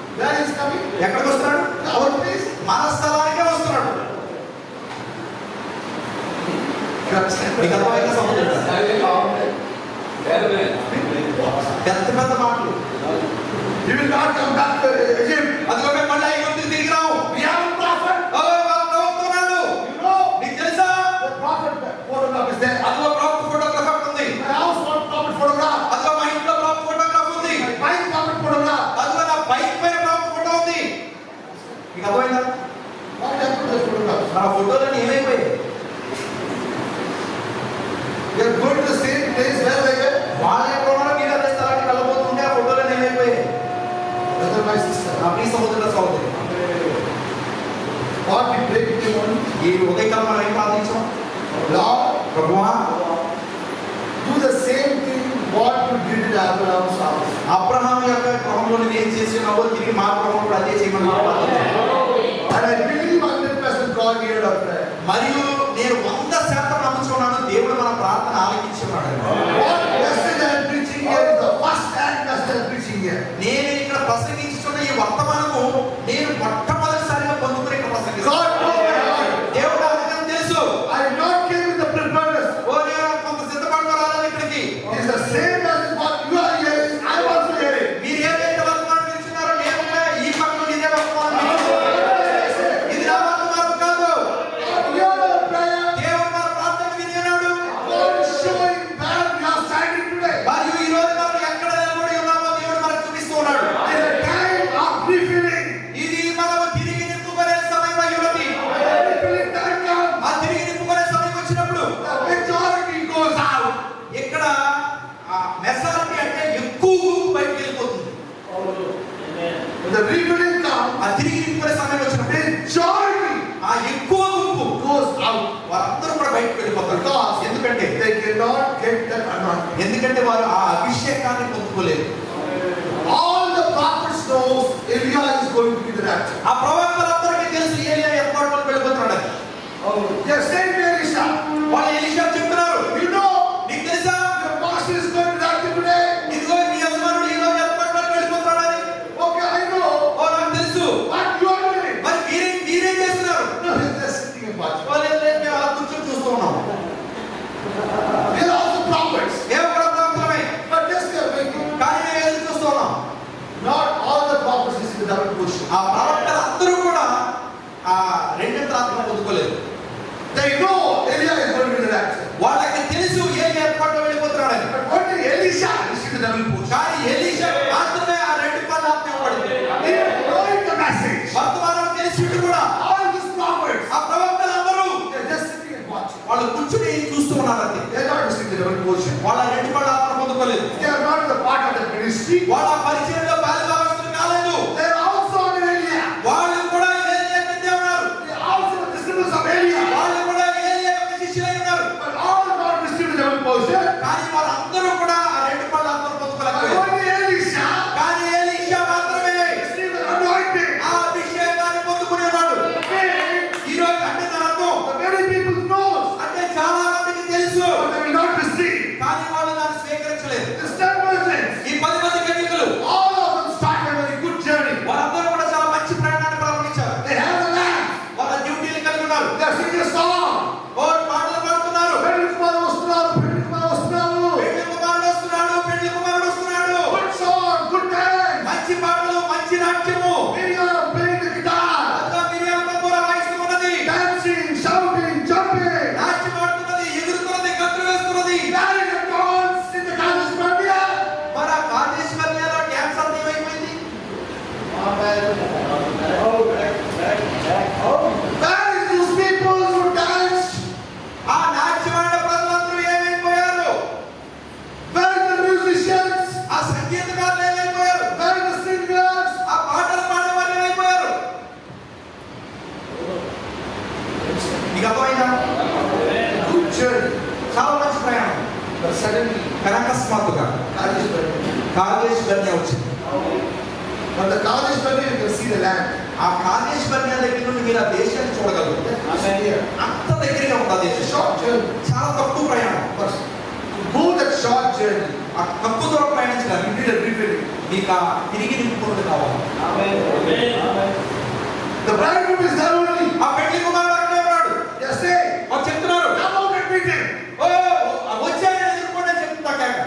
Where is coming? ఎక్కడికి వస్తున్నాడు? Our place. మన స్థలానికే వస్తున్నాడు. పెద్ద పెద్ద మాటలు. He will not come back అర్థమైందా What happened to the photograph? నా ఫోటోలన్నీ ఏమైపోయాయి They are going to the same place where they were. వాళ్ళ ఎక్కడ ఉన్నారో మీరు అదే స్థలానికి వెళ్ళబోతుంటే ఆ ఫోటోలన్నీ ఏమైపోయాయి Brother, my sister. నా ప్రియ సముద్ర సహోదరి What we pray in the morning. ఈ ఉదయకాలం మనం ఏం ప్రార్థించాం Lord, ప్రభువా do the same thing what you did in Abraham's house. Abraham యొక్క గృహంలో నేను ఏం చేసినావో తిరిగి మా గృహంలో కూడా అదే చేయమని మనం ప్రార్థించాం. And I believe 100% God heard our prayer. మరియు నేను వంద శాతం నమ్ముచున్నాను దేవుడు మన ప్రార్థన ఆలకించున్నాడు All the prophets knows Elia is going to be the rapture. ఆ ప్రవక్తలందరికీ తెలుసు ఏలియా ఎప్పుడు వెళ్ళిపోతున్నాడని. They are saying Guarda a చేయడం ఆ కప్పు ద్వారా ప్రయాణించడం ఇంటిలో రిఫిల్ మీకు ఆ తిరిగి నింపుకుంటూ కావాలి The bridegroom is there only. ఆ పెళ్ళి కుమారుడు అక్కడే ఉన్నాడు. Yes, sir. వారు చెప్తున్నారు. Come out and meet him. ఓ వచ్చాయని ఎదుర్కొనే చెప్తున్నా కేక.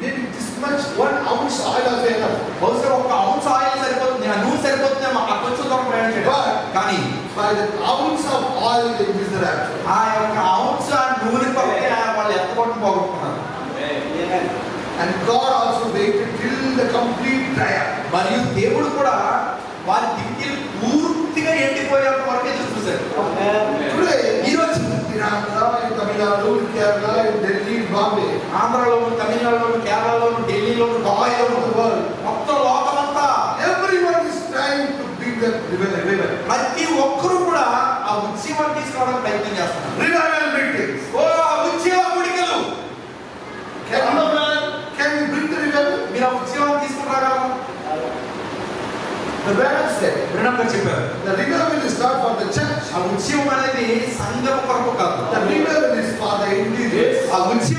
Need this much one ounce oil of enough. బహుశా ఒక ounce oil సరిపోతుంది. ఆ నూనె సరిపోతుందేమో ఆ కొంచెం దూరం ప్రయాణించడం. యొక్క ounce నూనె పక్కనే వాళ్ళు ఎత్తగొట్టం పోగొట్టుకున్నారు. And God also waited till the complete trial మరియు దేవుడు కూడా వారి దిక్కులు పూర్తిగా ఎండిపోయే వరకే ఎదురు చూశారు ఈ రోజు తమిళనాడు కేరళ ఢిల్లీ బాంబే ఆంధ్రలోను తమిళనాడులోను కేరళలోను ఢిల్లీలోను దుబాయ్లోను మొత్తం లోకమంతా everyone is trying to be the revival The Branham said. Branham చెప్పారు. The revival is not for the church. ఆ ఉద్యమం అనేది సంఘం కొరకు కాదు. The revival is for the individual. ఆ ఉద్యమం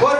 Por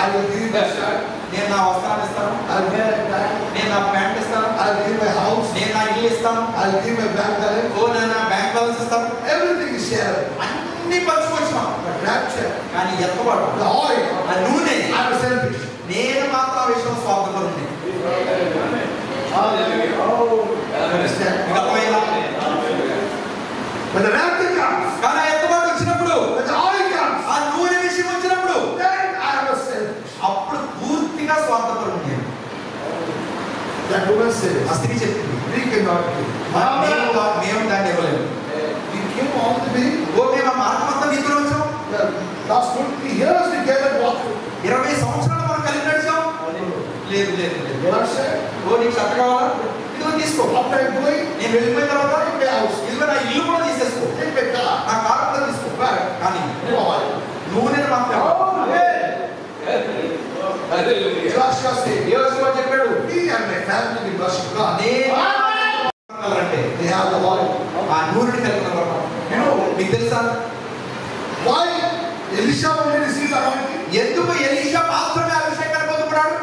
I will give my shirt. నేను నా వస్త్రాన్ని ఇస్తాను I'll wear a tie. నేను నా ప్యాంట్ ఇస్తాను I'll give my house. నేను నా ఇల్లు ఇస్తాను I'll give my bank balance. ఓ నేను నా బ్యాంక్ బ్యాలెన్స్ ఇస్తాను Everything is shared. అన్ని పంచుకొచ్చాం rapture. కానీ ఎత్తబడు The oil. ఆ నూనె I'm selfish. నేను మాత్రం ఆ విషయం స్వార్థపరుణ్ణి Hallelujah. Oh. Understand? But the rapture comes. కానీ woman says, a स्त्री कहती we cannot do. Mama, మేము దా- మేము దాన్ని ఇవ్వలేము we came all the way. ఓ మేము ఆ మార్గం అంతా మీతో వచ్చాం Yeah, last 20 years we gathered water. ఇరవై సంవత్సరాలు మనం కలిసి నడిచాం లేదు లేదు లేదు What I said, ఓ నీకు చెత్త కావాలా ఇదిగో తీసుకో after I'm going, నేను వెళ్ళిపోయిన తర్వాత take my house, ఇదిగో నా ఇల్లు కూడా తీసేసుకో take my car, నా కారు కూడా తీసుకో Right. కానీ take my wife. నువ్వు నేను మాత్రం Oh, hey! Hallelujah. Elisha said, యోసేపు చెప్పాడు ఫ్యామిలీ వర్షిప్లో అనేక అంటే దే హ్యావ్ ద వాల్ ఆ నూరుని కలిపిన పడతాం నేను మీకు తెలుసా? వై ఎలిషా ఉండే సీజ్ ఎందుకు ఎలిషా మాత్రమే అభిషేకాన్ని పొందుకున్నాడు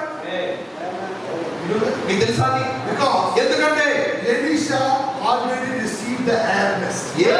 మీకు తెలుసా ఎందుకంటే ఎలిషా ఆల్రెడీ రిసీవ్ ద ఎయిర్నెస్ ఏ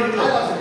already know.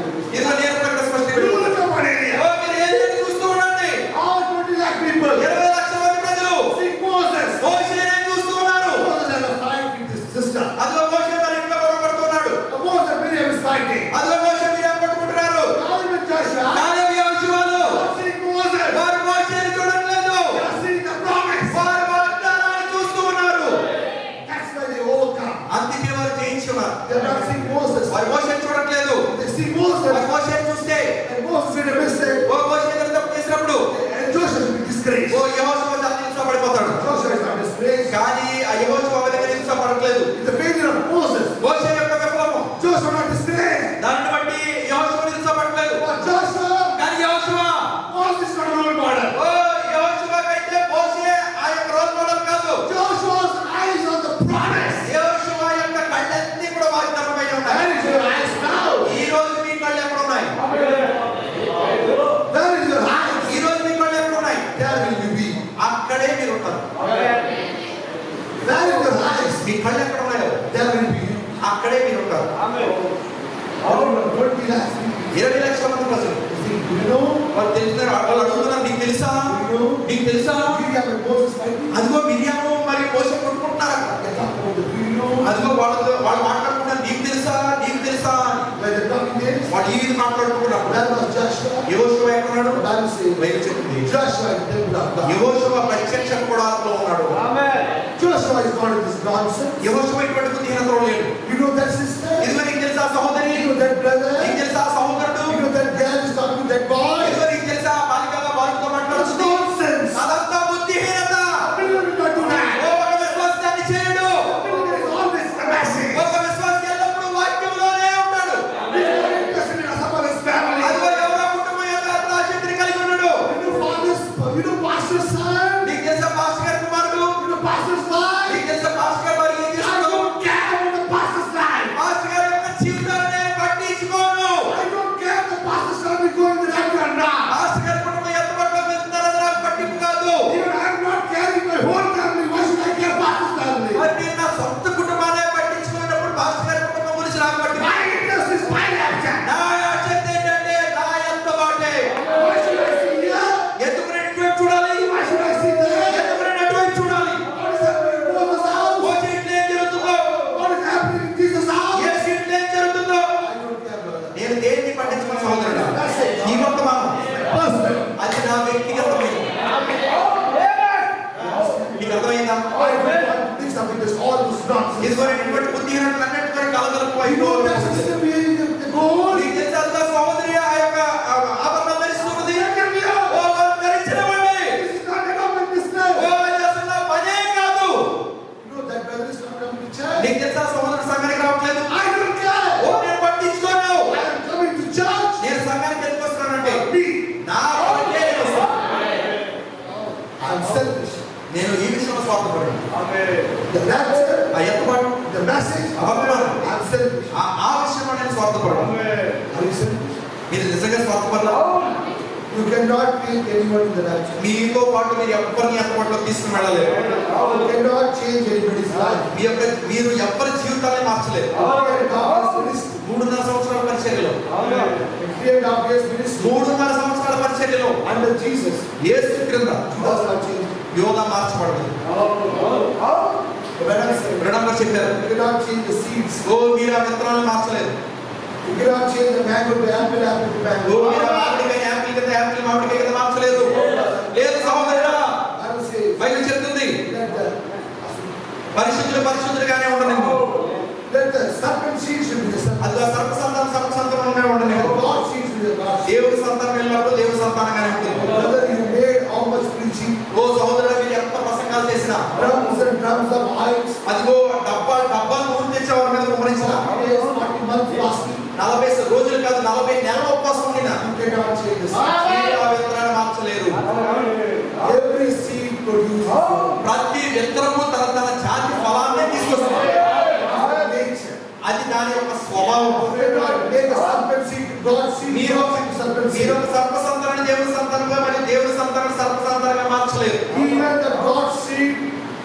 Even the God's seed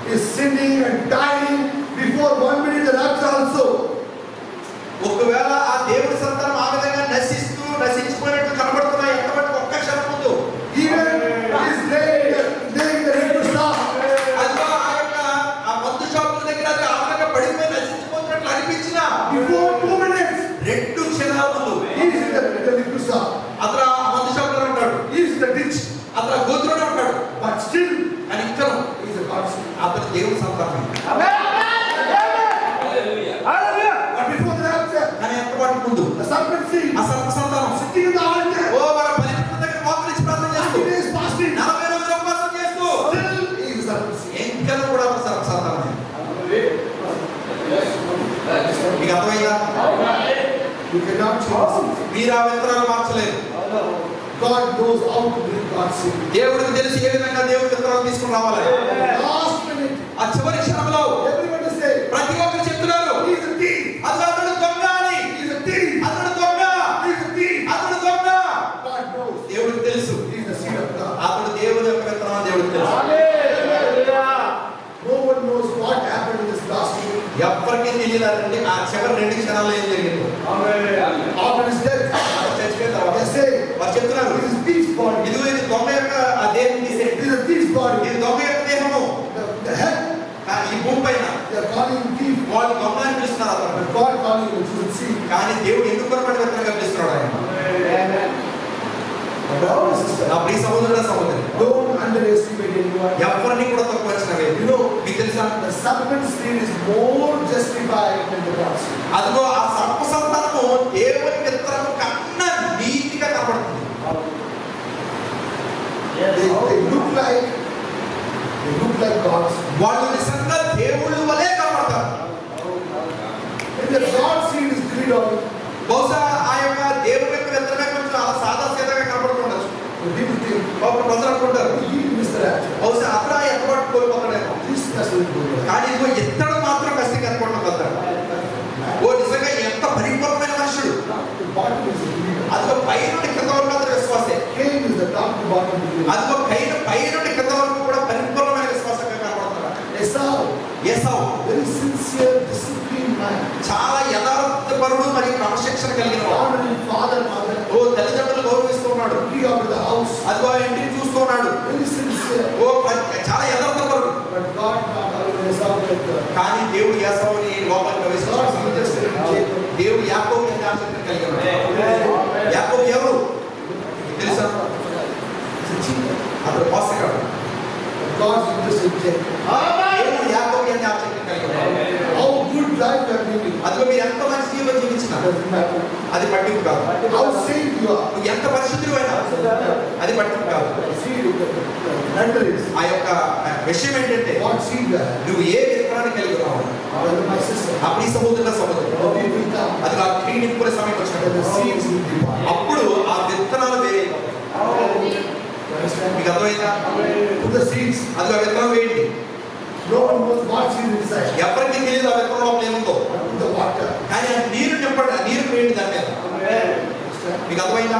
is sinning and dying before one minute the rapture also. ఒకవేళ ఆ దేవుడి సంతానం ఆ విధంగా నశిస్తూ నశించిపోయినట్టు కనబడుతున్నా ఎంతమంది ఒక్క క్షణం ముందు laying the, laying the red to stop. అదిగో ఆ యొక్క ఆ మందు షాపుల దగ్గర అది ఆ విధంగా పడిపోయి నశించిపోతున్నట్లు అనిపించినా రెండు క్షణాల ముందు మీరు ఆ విత్తనాలు మార్చలేరు God knows how to bring God's seed. దేవుడికి తెలిసి ఏ విధంగా దేవుడి విత్తనాలు తీసుకుని రావాలి? Last minute, ఆ చివరి క్షణంలో everybody say, ప్రతి ఒక్కరు చెప్తున్నారు he is a thief. అది అతడు దొంగ అని He is a thief. అతడు దొంగ He is a thief. అతడు దొంగ God knows. దేవుడికి తెలుసు He is the seed of God. అతడు దేవుడి యొక్క విత్తనం దేవుడికి తెలుసు No one knows what happened in this last week. ఎవ్వరికీ తెలియదండి ఆ చివరి రెండు క్షణాల్లో ఏం జరిగింది. After his death, అతడు చచ్చిపోయిన తర్వాత. They say, వారు చెప్తున్నారు it is thief's body. ఇది ఇది దొంగ యొక్క ఆ దేహం. తీసే It is a thief's body. ఇది దొంగ యొక్క దేహము. The, the head, ఆ ఈ భూమి పైన. They are calling him thief. వాళ్ళు దొంగ అని పిలుస్తున్నారు అతను. But God calling him to seed. కానీ దేవుడు ఎందుకు కొనబడి విత్తనంగా పిలుస్తున్నాడు ఆయన? My brother and sister, నా ప్రియ సహోదరుడ సహోదరి. don't underestimate anyone. ఎవరిని కూడా తక్కువ అంచనా వేయదు. You know, మీకు తెలుసా the serpent seed is more justified than the God's seed. అదిగో ఆ సర్ప సంతానము దేవుని విత్తనము కన్నా నీతిగా కనబడుతుంది They, they look like, they look like God's. వాళ్ళు నిజంగా దేవుళ్ళు వలే కనబడతారు If the God's seed is greed on you, బహుశా ఆ యొక్క దేవుని యొక్క విత్తనమే కొంచెం అలా సాదా సీదాగా కనబడుతుండొచ్చు the people think, ఒక ప్రజలు అనుకుంటారు believer. అదిగో పై నుండి కింద వరకు అతను విశ్వాసే Cain is the top to bottom believer. అదిగో పై పై నుండి కింద వరకు కూడా పరిపూర్ణమైన విశ్వాసంగా కనబడుతున్నాడు Esau, Esau very sincere, disciplined man. చాలా యథార్థపరుడు మరియు క్రమశిక్షణ కలిగిన వాడు Honoring father, mother, ఓ తల్లిదండ్రులు గౌరవిస్తూ ఉన్నాడు looking after the house. అదిగో ఆ ఇంటిని చూస్తూ ఉన్నాడు Very sincere. ఓ ప్ర- చాలా యథార్థపరుడు But God not Esau. కానీ దేవుడు యాసవుని లోపలికి God ದೇವ್ ಯಾಕೋ ಜ್ಞಾಪಕ ಕಲಿಯೋಣ ಯಾಕೋ ಯಾರು తెలుసా అతను మోసగాడు God's interest in Jacob. దేవుడు యాకోబు అనే ఆలోచన కలిగి How good life you are living. అందులో మీరు ఎంత మంచి జీవితం జీవించినా అది పట్టింపు కాదు. How saint you are. నువ్వు ఎంత పరిశుద్ధుడు అయినా అది పట్టింపు కాదు. ఆ యొక్క విషయం ఏంటంటే నువ్వు ఏ కలిగి రావాలి అప్పుడు ఈ సముద్రంగా సముద్రం అది సమయం వచ్చినప్పుడు అప్పుడు ఆ విత్తనాలు వేరే. మీకు అర్థమైందా? సీడ్స్ అది ఆ విత్తనం వేయండి. ఎవరికి తెలియదు ఆ విత్తనం లోపల ఏముందో. కానీ ఆ నీరు నింపడా నీరు వేయండి దాని మీద. మీకు అర్థమైందా?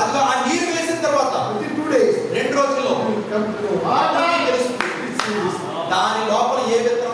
అది ఆ నీరు వేసిన తర్వాత రెండు రోజుల్లో తెలుసు. దాని లోపల ఏ విత్తనం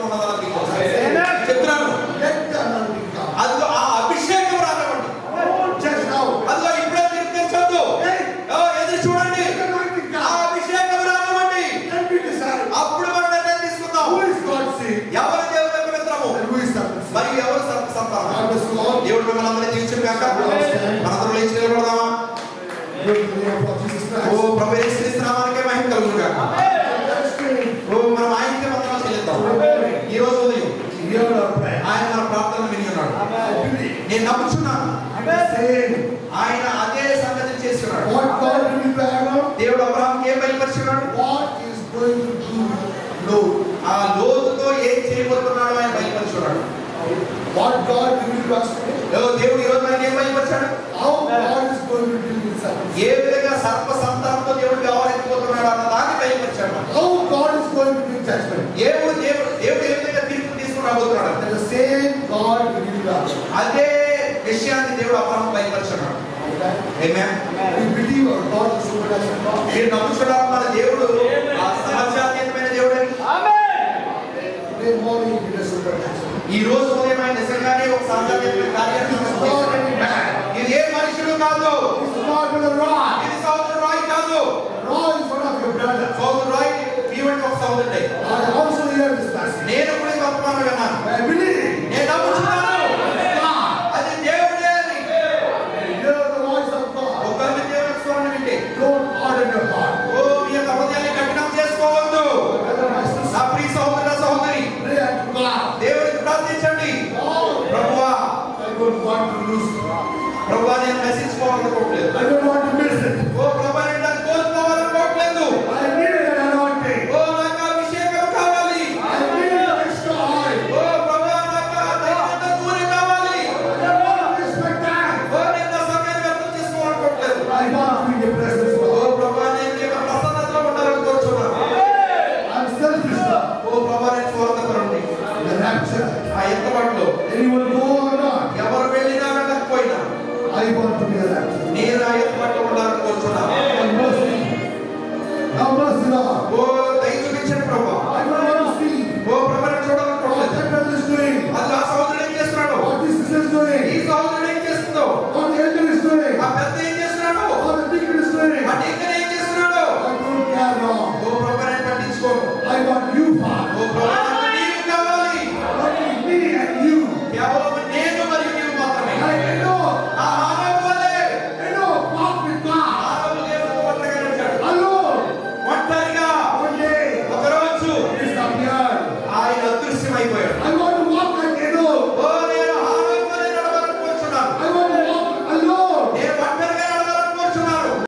also. అదే విషయాన్ని దేవుడు అబ్రహాం బయలుపరచున్నాడు మీరు నమ్ముతున్నారు మన దేవుడు సహజాతీయమైన దేవుడని ఈ రోజు ఉదయం ఆయన నిజంగానే ఒక సహజాతీయమైన కార్యాన్ని ఇది ఏ మనుషుడు కాదు ఇది సోదరు రాయ్ కాదు సోదరు రాయ్ మీ వంటి ఒక సోదరుడే నేను కూడా గొప్ప విన్నాను